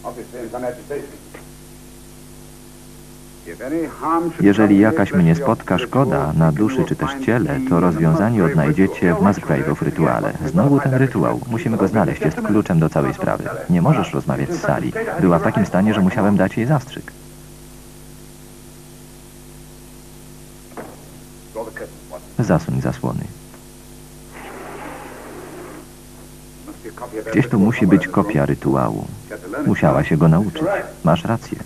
[SPEAKER 1] Jeżeli jakaś mnie spotka szkoda na duszy czy też ciele, to rozwiązanie odnajdziecie w
[SPEAKER 3] ritual.
[SPEAKER 1] Musgrave w rytuale. Znowu ten rytuał. Musimy go znaleźć. Jest kluczem do całej sprawy. Nie możesz rozmawiać z Sali. Była w takim stanie, że musiałem dać jej zastrzyk. Zasuń zasłony. Gdzieś tu musi być kopia rytuału. Musiała się go nauczyć. Masz rację.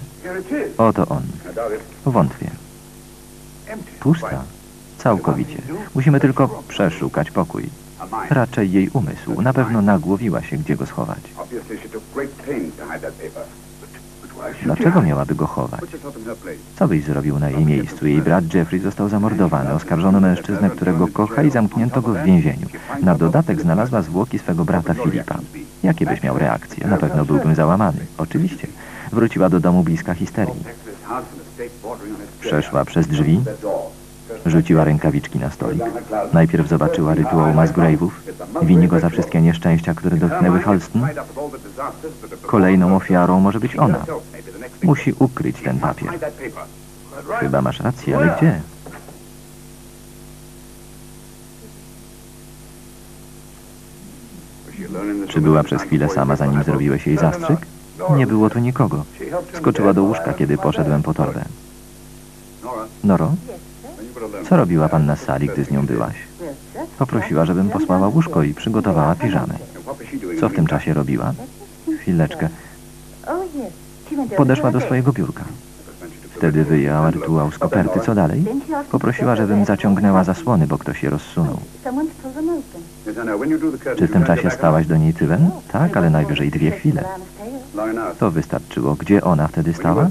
[SPEAKER 1] Oto on. Wątpię. Pusta. Całkowicie. Musimy tylko przeszukać pokój. Raczej jej umysł. Na pewno nagłowiła się, gdzie go schować. Dlaczego miałaby go chować? Co byś zrobił na jej miejscu? Jej brat Jeffrey został zamordowany. Oskarżono mężczyznę, którego kocha i zamknięto go w więzieniu. Na dodatek znalazła zwłoki swego brata Filipa. Jakie byś miał reakcje? Na pewno byłbym załamany. Oczywiście. Wróciła do domu bliska histerii. Przeszła przez drzwi. Rzuciła rękawiczki na stolik. Najpierw zobaczyła rytuał Musgrave'ów. Wini go za wszystkie nieszczęścia, które dotknęły
[SPEAKER 3] have
[SPEAKER 1] Kolejną ofiarą może być ona. Musi ukryć ten papier. Chyba masz rację, ale gdzie? Czy była przez chwilę sama, zanim zrobiłeś jej zastrzyk? Nie było tu nikogo. Skoczyła do łóżka, kiedy poszedłem po torbę. Noro, co robiła panna Sali, gdy z nią byłaś? Poprosiła, żebym posłała łóżko i przygotowała piżamy. Co w tym czasie robiła? Chwileczkę.
[SPEAKER 5] Podeszła
[SPEAKER 1] do swojego biurka. Wtedy wyjęła rytuał z koperty. Co dalej? Poprosiła, żebym zaciągnęła zasłony, bo ktoś je rozsunął. Czy w tym czasie stałaś do niej tyłem? Tak, ale najwyżej dwie chwile. To wystarczyło. Gdzie ona wtedy stała?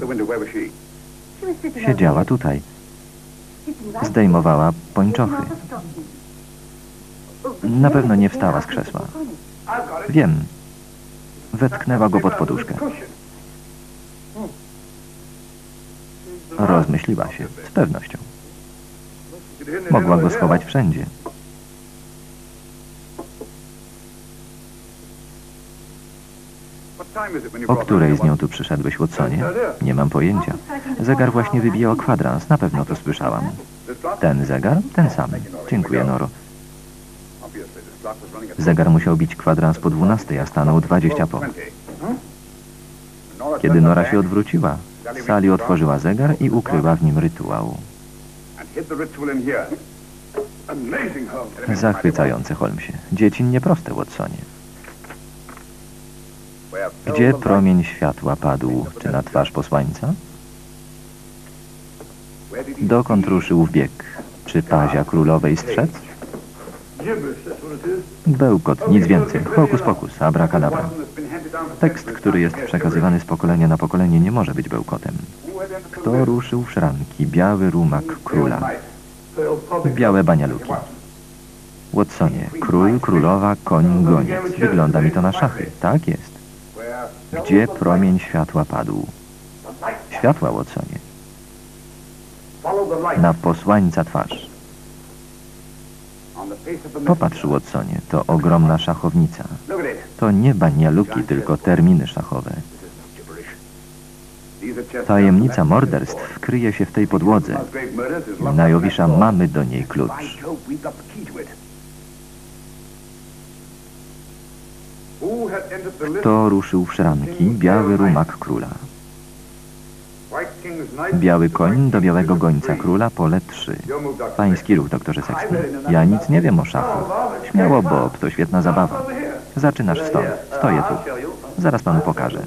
[SPEAKER 1] Siedziała tutaj. Zdejmowała pończochy. Na pewno nie wstała z krzesła. Wiem. Wetknęła go pod poduszkę. Rozmyśliła się. Z pewnością. Mogła go schować wszędzie. O której z nią tu przyszedłeś, Watsonie? Nie mam pojęcia. Zegar właśnie wybijał kwadrans. Na pewno to słyszałam. Ten zegar? Ten sam. Dziękuję, Noro. Zegar musiał bić kwadrans po 12, a stanął 20 po.
[SPEAKER 3] 12:20. Nora
[SPEAKER 1] Kiedy Nora się odwróciła, Sally otworzyła zegar i ukryła w nim rytuał. Zachwycające, Holmesie. Dzieci nieproste, Watsonie. Gdzie promień światła padł? Czy na twarz posłańca? Dokąd ruszył w bieg? Czy pazia królowej strzec? Bełkot, nic więcej. Hokus pokus, abracadabra. Tekst, który jest przekazywany z pokolenia na pokolenie, nie może być bełkotem. Kto ruszył w szranki? Biały rumak króla. Białe banialuki. Watsonie, król, królowa, koń, goniec. Wygląda mi to na szachy. Tak jest. Gdzie promień światła padł? Światła, Watsonie. Na posłańca twarz. Popatrz, Watsonie, to ogromna szachownica. To nie banialuki, tylko terminy szachowe. Tajemnica morderstw kryje się w tej podłodze.
[SPEAKER 3] Musgrave murders is locked
[SPEAKER 1] Na
[SPEAKER 3] up in
[SPEAKER 1] Jowisza
[SPEAKER 3] that door.
[SPEAKER 1] mamy do niej klucz. Kto ruszył w szranki? Biały rumak króla. Biały koń do białego gońca króla, pole 3.
[SPEAKER 3] Your move, Dr.
[SPEAKER 1] Pański ruch, doktorze Sexton. Ja nic nie wiem o szachu. Śmiało, Bob, to świetna zabawa. Zaczynasz stąd. Stoję tu. Zaraz panu pokażę.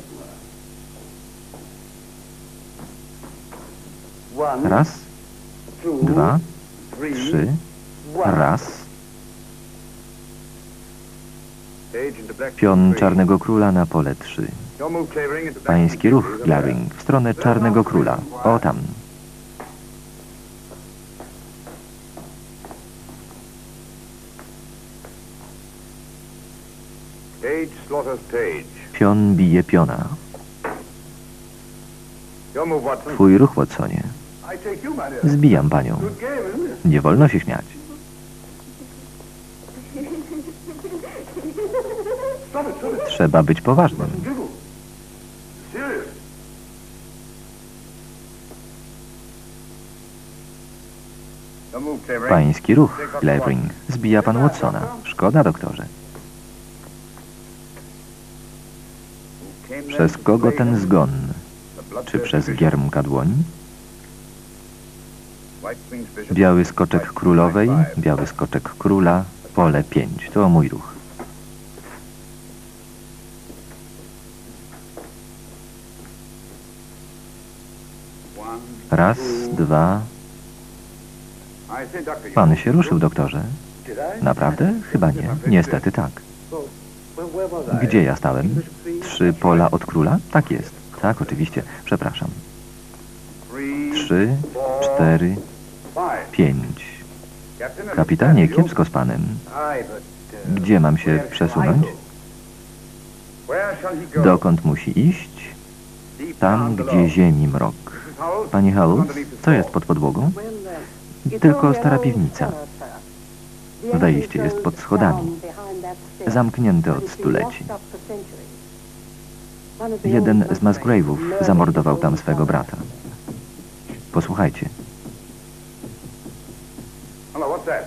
[SPEAKER 1] Raz, dwa, trzy, raz. Pion czarnego króla na pole 3.
[SPEAKER 3] Your move, Clavering, into black
[SPEAKER 1] Pański ruch. Glaring, w stronę czarnego króla. O tam. Pion bije piona. Twój ruch, Watsonie. Zbijam panią. Nie wolno się śmiać. Trzeba być poważnym. Pański ruch, Levering. Zbija pan Watsona. Szkoda, doktorze. Przez kogo ten zgon? Czy przez giermka dłoni? Biały skoczek królowej, biały skoczek króla, pole 5. To mój ruch. Raz, dwa. Pan się ruszył, doktorze. Naprawdę? Chyba nie. Niestety tak. Gdzie ja stałem? Trzy pola od króla? Tak jest. Tak, oczywiście. Przepraszam. Trzy, cztery, pięć. Kapitanie, kiepsko z panem. Gdzie mam się przesunąć? Dokąd musi iść? Tam, gdzie ziemi mrok. Pani Howells, co jest pod podłogą?
[SPEAKER 6] Tylko stara piwnica.
[SPEAKER 1] Wejście jest pod schodami. Zamknięte od stuleci. Jeden z Musgrave'ów zamordował tam swego brata. Posłuchajcie,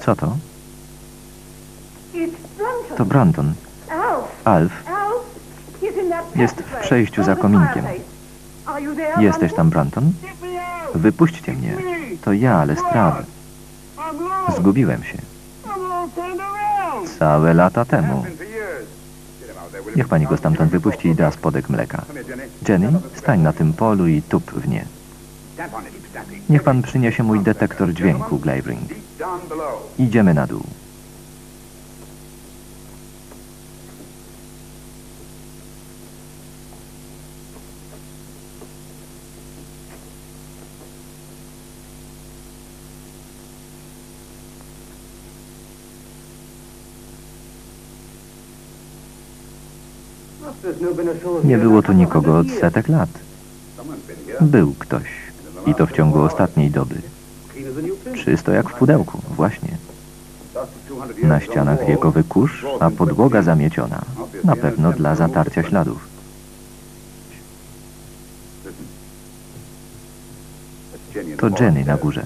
[SPEAKER 1] co to? To Brandon. Alf,
[SPEAKER 6] Jest w przejściu za kominkiem.
[SPEAKER 1] Jesteś tam, Branton? Wypuśćcie mnie. To ja, ale strawy. Zgubiłem się. Całe lata temu. Niech pani go stamtąd wypuści i da spodek mleka. Jenny. Stań na tym polu i tup w nie. Niech pan przyniesie mój detektor dźwięku, Glavering. Idziemy na dół. Nie było tu nikogo od setek lat. Był ktoś. I to w ciągu ostatniej doby. Czysto jak w pudełku, właśnie.
[SPEAKER 3] Dust of 200 years
[SPEAKER 1] Na ścianach wiekowy kurz, a podłoga zamieciona. Na pewno dla zatarcia śladów. To Jenny na górze.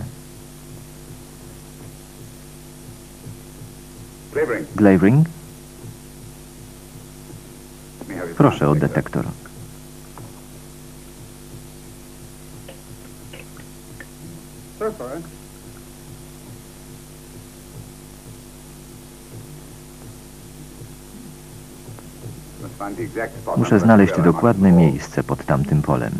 [SPEAKER 1] Glavering, proszę o detektor. Muszę znaleźć dokładne miejsce pod tamtym polem.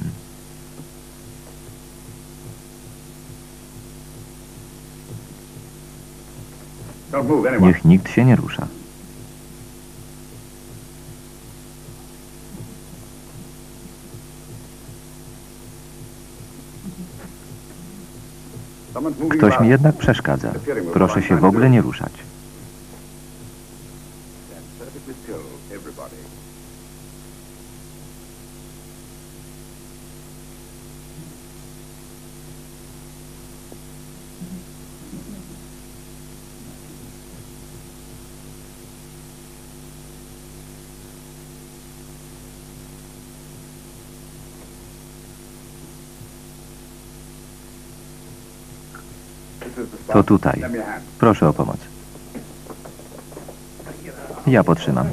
[SPEAKER 1] Niech nikt się nie rusza. Ktoś mi
[SPEAKER 3] about.
[SPEAKER 1] jednak przeszkadza. Proszę się w ogóle nie ruszać. To tutaj. Proszę o pomoc. Ja potrzymam.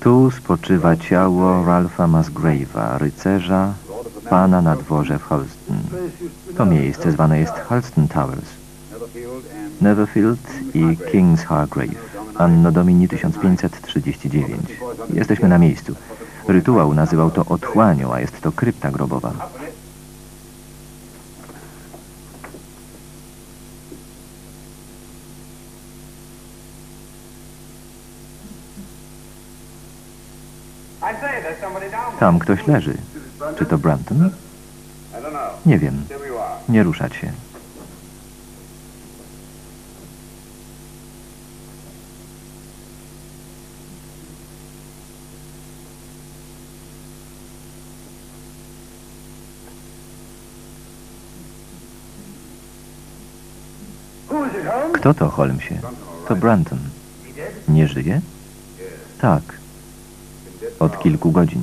[SPEAKER 1] Tu spoczywa ciało Ralpha Musgrave'a, rycerza, pana na dworze w Holston. To miejsce zwane jest Halston Towers. Neverfield i King's Hargrave. Anno Domini 1539. Jesteśmy na miejscu. Rytuał nazywał to otchłanią, a jest to krypta grobowa. Tam ktoś leży. Czy to Branton? Nie wiem. Nie ruszać się. Kto to, Holmesie? To Branton. Nie żyje? Tak. Od kilku godzin.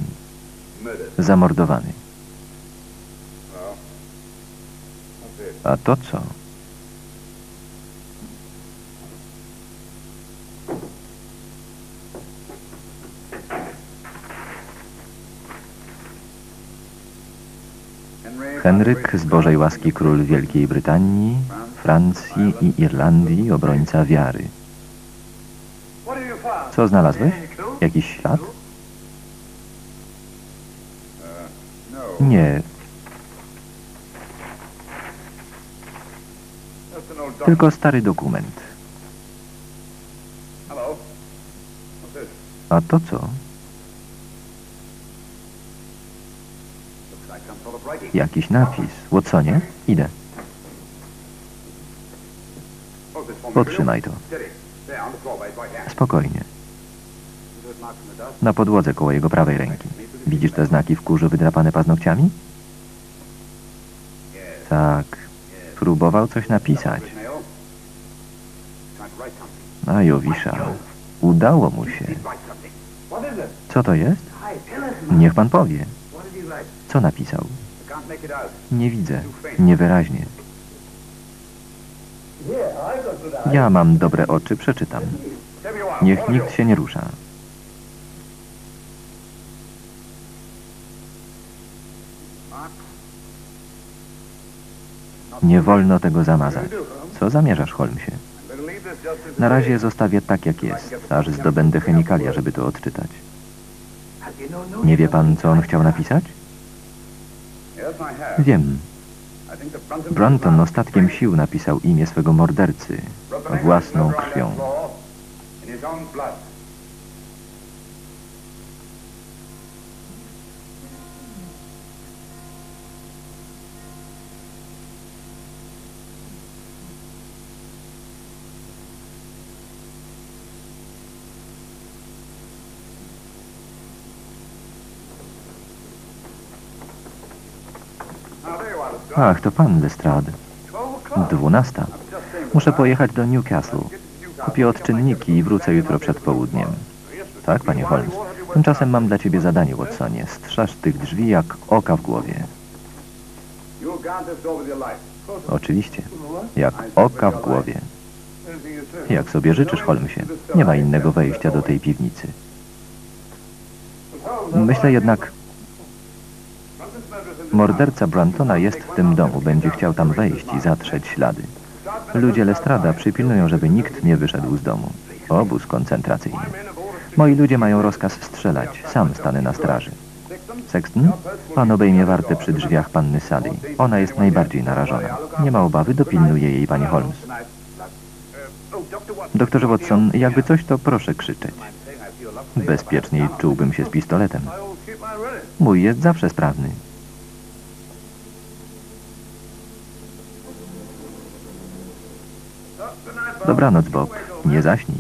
[SPEAKER 1] zamordowany. A to co? Henryk z Bożej łaski król Wielkiej Brytanii, Francji i Irlandii, obrońca wiary. Co znalazłeś? Jakiś ślad? Nie, tylko stary dokument. A to co? Jakiś napis. Watsonie? Idę. Potrzymaj to. Spokojnie. Na podłodze koło jego prawej ręki. Widzisz te znaki w kurzu wydrapane paznokciami? Tak. Próbował coś napisać. A Jowisza. Udało mu się. Co to jest? Niech pan powie. Co napisał? Nie widzę. Niewyraźnie. Ja mam dobre oczy, przeczytam. Niech nikt się nie rusza. Nie wolno tego zamazać. Co zamierzasz, Holmesie? Na razie zostawię tak, jak jest, aż zdobędę chemikalia, żeby to odczytać. Nie wie pan, co on chciał napisać? Wiem. Brunton ostatkiem sił napisał imię swego mordercy własną krwią. Ach, to pan Lestrade. Dwunasta. Muszę pojechać do Newcastle. Kupię odczynniki i wrócę jutro przed południem. Tak, panie Holmes. Tymczasem mam dla ciebie zadanie, Watsonie. Strzeż tych drzwi jak oka w głowie. Oczywiście. Jak oka w głowie. Jak sobie życzysz, Holmesie. Nie ma innego wejścia do tej piwnicy. Myślę jednak, morderca Brantona jest w tym domu. Będzie chciał tam wejść i zatrzeć ślady. Ludzie Lestrada przypilnują, żeby nikt nie wyszedł z domu. Obóz koncentracyjny. Moi ludzie mają rozkaz strzelać. Sam stanę na straży. Sexton, pan obejmie wartę przy drzwiach panny Sally. Ona jest najbardziej narażona. Nie ma obawy, dopilnuje jej pani Holmes. Doktorze Watson, jakby coś, to proszę krzyczeć. Bezpieczniej czułbym się z pistoletem. Mój jest zawsze sprawny. Dobranoc, Bob. Nie zaśnij.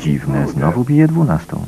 [SPEAKER 1] Dziwne, znowu bije dwunastą.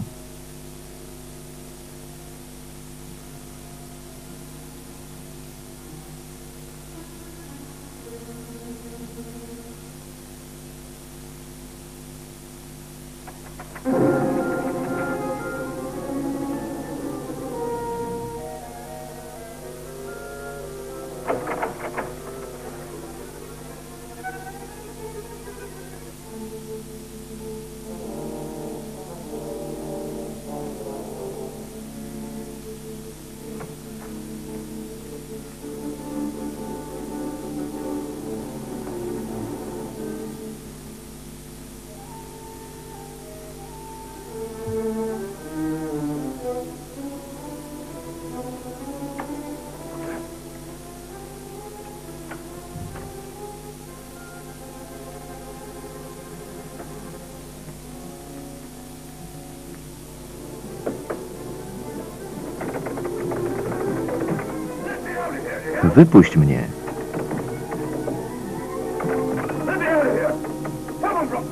[SPEAKER 1] Wypuść mnie.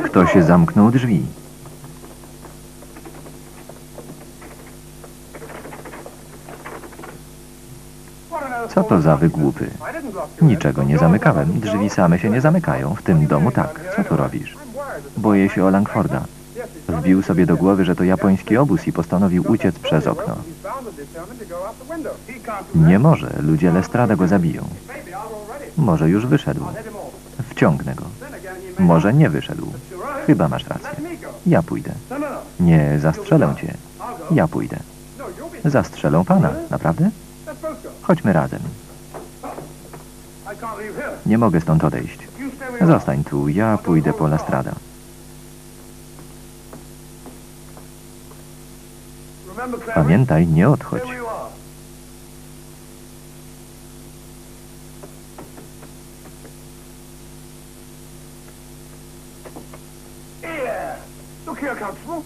[SPEAKER 1] Ktoś zamknął drzwi. Co to za wygłupy? Niczego nie zamykałem. Drzwi same się nie zamykają. W tym domu tak. Co tu robisz? Boję się o Langforda. Wbił sobie do głowy, że to japoński obóz i postanowił uciec przez okno. Nie może. Ludzie Lestrada go zabiją. Może już wyszedł. Wciągnę go. Może nie wyszedł. Chyba masz rację. Ja pójdę. Nie, zastrzelę cię. Ja pójdę. Zastrzelę pana. Naprawdę? Chodźmy razem. Nie mogę stąd odejść. Zostań tu, ja pójdę po Lestrada. Pamiętaj, nie odchodź.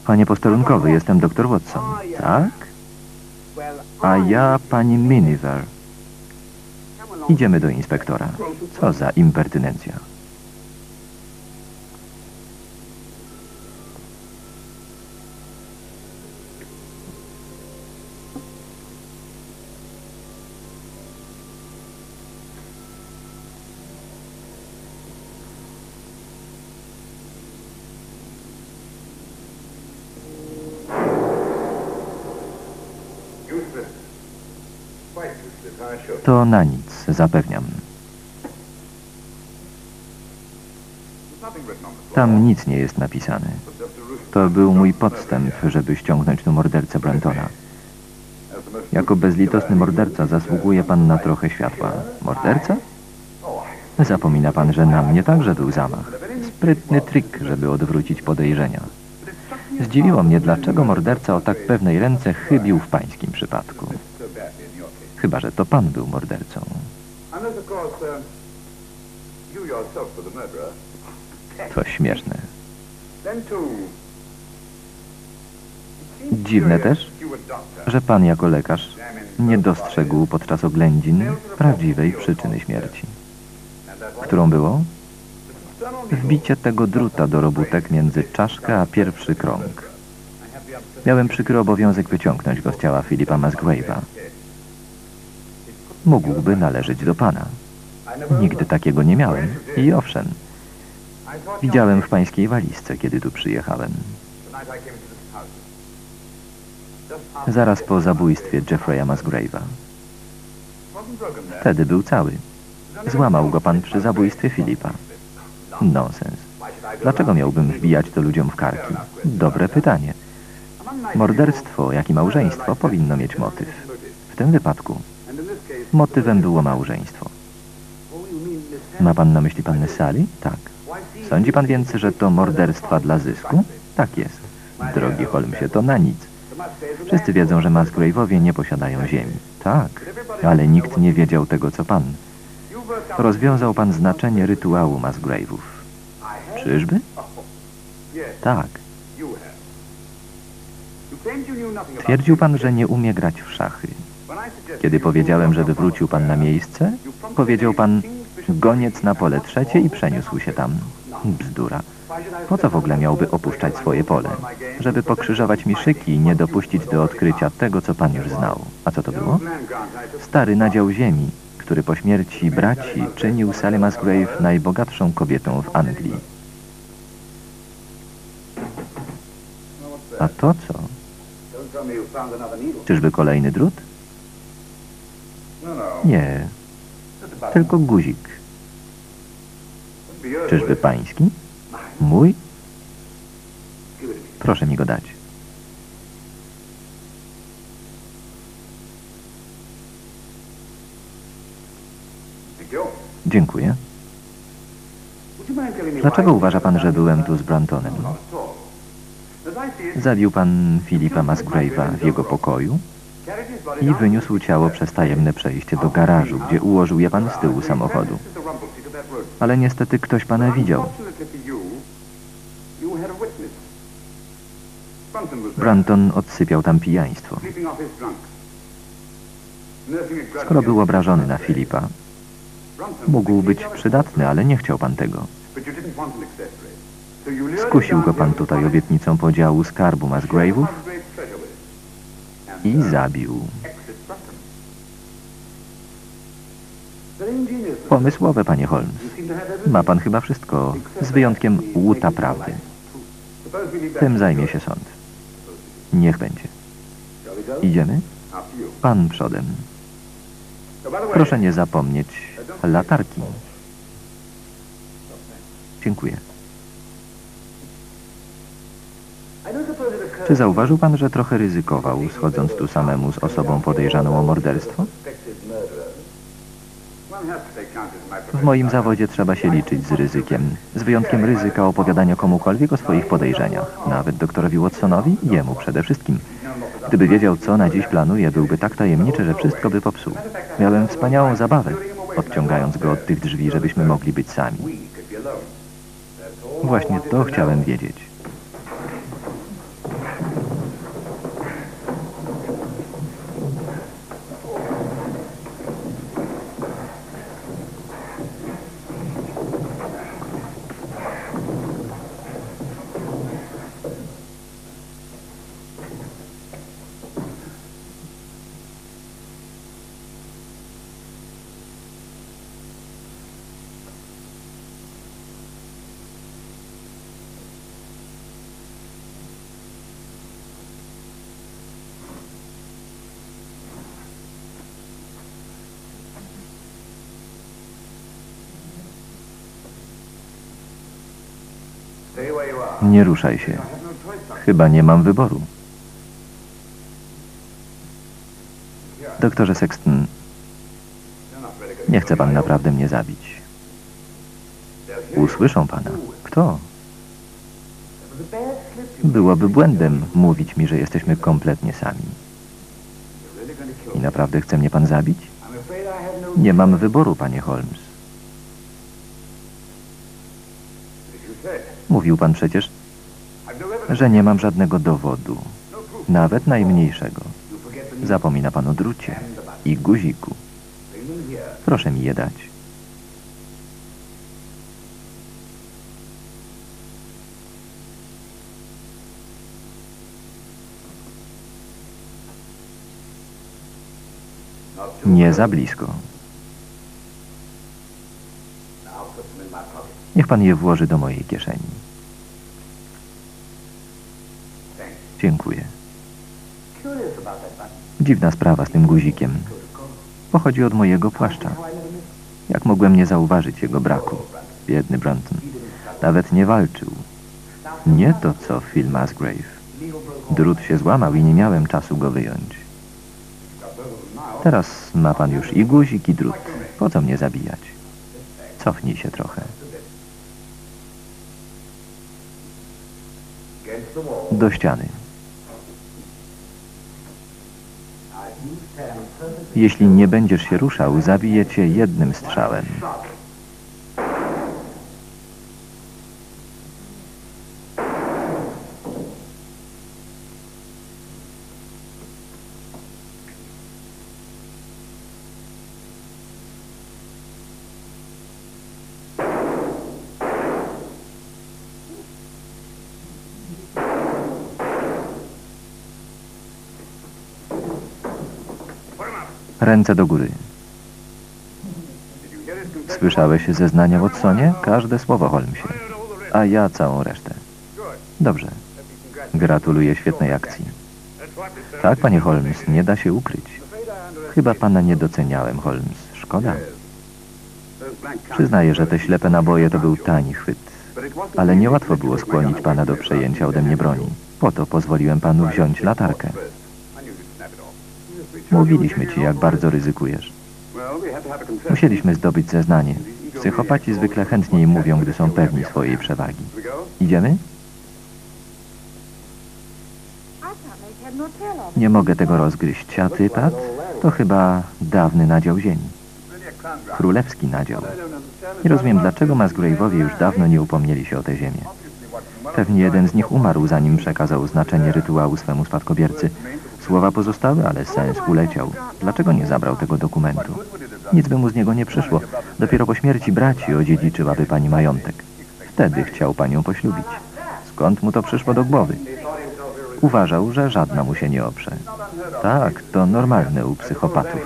[SPEAKER 1] Panie posterunkowy, jestem doktor Watson. Tak? A ja pani Miniver. Idziemy do inspektora. Co za impertynencja. To na nic, zapewniam. Tam nic nie jest napisane. To był mój podstęp, żeby ściągnąć tu mordercę Brantona. Jako bezlitosny morderca zasługuje pan na trochę światła. Morderca? Zapomina pan, że na mnie także był zamach. Sprytny trik, żeby odwrócić podejrzenia. Zdziwiło mnie, dlaczego morderca o tak pewnej ręce chybił w pańskim przypadku. Chyba, że to pan był mordercą. To śmieszne. Dziwne też, że pan jako lekarz nie dostrzegł podczas oględzin prawdziwej przyczyny śmierci. Którą było? Wbicie tego druta do robótek między czaszkę a pierwszy krąg. Miałem przykry obowiązek wyciągnąć go z ciała Filipa Musgrave'a. Mógłby należeć do pana. Nigdy takiego nie miałem. I owszem, widziałem w pańskiej walizce, kiedy tu przyjechałem. Zaraz po zabójstwie Jeffrey'a Musgrave'a. Wtedy był cały. Złamał go pan przy zabójstwie Filipa. Nonsens. Dlaczego miałbym wbijać to ludziom w karki? Dobre pytanie. Morderstwo, jak i małżeństwo powinno mieć motyw. W tym wypadku motywem było małżeństwo. Ma pan na myśli pannę Sally? Tak. Sądzi pan więc, że to morderstwa dla zysku? Tak jest. Drogi Holmesie, to na nic. Wszyscy wiedzą, że Musgrave'owie nie posiadają ziemi. Tak, ale nikt nie wiedział tego, co pan. Rozwiązał pan znaczenie rytuału Musgrave'ów. Czyżby? Tak. Twierdził pan, że nie umie grać w szachy. Kiedy powiedziałem, że wywrócił pan na miejsce, powiedział pan goniec na pole trzecie i przeniósł się tam. Bzdura. Po co w ogóle miałby opuszczać swoje pole? Żeby pokrzyżować mi szyki i nie dopuścić do odkrycia tego, co pan już znał. A co to było? Stary nadział ziemi, który po śmierci braci czynił Sally Musgrave najbogatszą kobietą w Anglii. A to co? Czyżby kolejny drut? Nie, tylko guzik. Czyżby pański? Mój? Proszę mi go dać. Dziękuję. Dlaczego uważa pan, że byłem tu z Brantonem? Zabił pan Filipa Musgrave'a w jego pokoju i wyniósł ciało przez tajemne przejście do garażu, gdzie ułożył je pan z tyłu samochodu. Ale niestety ktoś pana widział. Branton odsypiał tam pijaństwo. Skoro był obrażony na Filipa, mógł być przydatny, ale nie chciał pan tego. Skusił go pan tutaj obietnicą podziału skarbu Musgrave'ów i zabił. Pomysłowe, panie Holmes. Ma pan chyba wszystko, z wyjątkiem łuta prawdy. Tym zajmie się sąd. Niech będzie. Idziemy? Pan przodem. Proszę nie zapomnieć latarki. Dziękuję. Czy zauważył pan, że trochę ryzykował, schodząc tu samemu z osobą podejrzaną o morderstwo? W moim zawodzie trzeba się liczyć z ryzykiem. Z wyjątkiem ryzyka opowiadania komukolwiek o swoich podejrzeniach. Nawet doktorowi Watsonowi, jemu przede wszystkim. Gdyby wiedział, co na dziś planuje, byłby tak tajemniczy, że wszystko by popsuł. Miałem wspaniałą zabawę, odciągając go od tych drzwi, żebyśmy mogli być sami. Właśnie to chciałem wiedzieć. Ruszaj się. Chyba nie mam wyboru. Doktorze Sexton, nie chce pan naprawdę mnie zabić. Usłyszą pana. Kto? Byłoby błędem mówić mi, że jesteśmy kompletnie sami. I naprawdę chce mnie pan zabić? Nie mam wyboru, panie Holmes. Mówił pan przecież. Że nie mam żadnego dowodu, nawet najmniejszego. Zapomina pan o drucie i guziku. Proszę mi je dać. Nie za blisko. Niech pan je włoży do mojej kieszeni. Dziękuję. Dziwna sprawa z tym guzikiem. Pochodzi od mojego płaszcza. Jak mogłem nie zauważyć jego braku? Biedny Brunton. Nawet nie walczył. Nie to co Phil Musgrave. Drut się złamał i nie miałem czasu go wyjąć. Teraz ma pan już i guzik, i drut. Po co mnie zabijać? Cofnij się trochę. Do ściany. Jeśli nie będziesz się ruszał, zabiję cię jednym strzałem. Ręce do góry. Słyszałeś zeznania Watsonie? Każde słowo, Holmesie. A ja całą resztę. Dobrze. Gratuluję świetnej akcji. Tak, panie Holmes, nie da się ukryć. Chyba pana nie doceniałem, Holmes. Szkoda. Przyznaję, że te ślepe naboje to był tani chwyt. Ale niełatwo było skłonić pana do przejęcia ode mnie broni. Po to pozwoliłem panu wziąć latarkę. Mówiliśmy ci, jak bardzo ryzykujesz. Musieliśmy zdobyć zeznanie. Psychopaci zwykle chętniej mówią, gdy są pewni swojej przewagi. Idziemy? Nie mogę tego rozgryźć. A ty, Pat? To chyba dawny nadział ziemi. Królewski nadział. Nie rozumiem, dlaczego Musgrave'owie już dawno nie upomnieli się o tę ziemię. Pewnie jeden z nich umarł, zanim przekazał znaczenie rytuału swemu spadkobiercy. Słowa pozostały, ale sens uleciał. Dlaczego nie zabrał tego dokumentu? Nic by mu z niego nie przyszło. Dopiero po śmierci braci odziedziczyłaby pani majątek. Wtedy chciał panią poślubić. Skąd mu to przyszło do głowy? Uważał, że żadna mu się nie oprze. Tak, to normalne u psychopatów.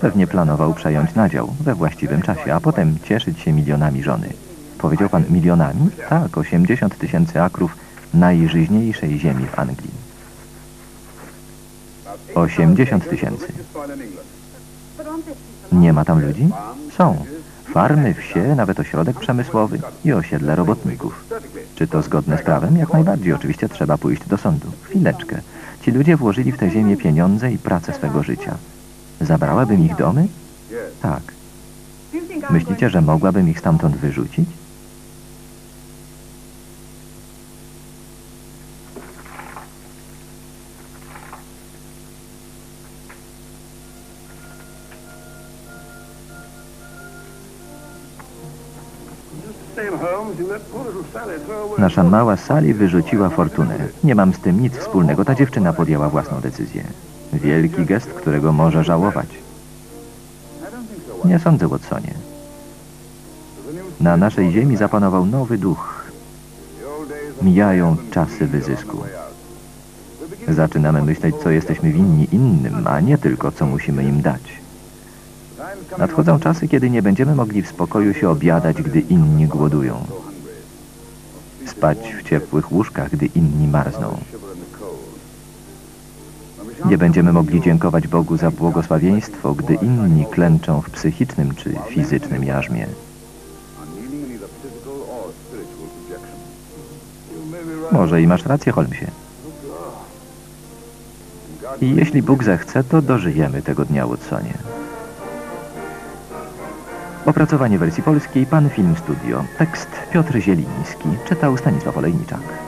[SPEAKER 1] Pewnie planował przejąć nadział we właściwym czasie, a potem cieszyć się milionami żony. Powiedział pan milionami? Tak, 80 tysięcy akrów najżyźniejszej ziemi w Anglii. 80 tysięcy. Nie ma tam ludzi? Są. Farmy, wsie, nawet ośrodek przemysłowy i osiedle robotników. Czy to zgodne z prawem? Jak najbardziej. Oczywiście trzeba pójść do sądu. Chwileczkę. Ci ludzie włożyli w tę ziemię pieniądze i pracę swego życia. Zabrałabym ich domy? Tak. Myślicie, że mogłabym ich stamtąd wyrzucić? Nasza mała Sally wyrzuciła fortunę. Nie mam z tym nic wspólnego. Ta dziewczyna podjęła własną decyzję. Wielki gest, którego może żałować. Nie sądzę, Watsonie. Na naszej ziemi zapanował nowy duch. Mijają czasy wyzysku. Zaczynamy myśleć, co jesteśmy winni innym, a nie tylko, co musimy im dać. Nadchodzą czasy, kiedy nie będziemy mogli w spokoju się obiadać, gdy inni głodują. Spać w ciepłych łóżkach, gdy inni marzną. Nie będziemy mogli dziękować Bogu za błogosławieństwo, gdy inni klęczą w psychicznym czy fizycznym jarzmie. Może i masz rację, Holmesie. I jeśli Bóg zechce, to dożyjemy tego dnia, Watsonie. Opracowanie wersji polskiej Pan Film Studio. Tekst Piotr Zieliński. Czytał Stanisław Olejniczak.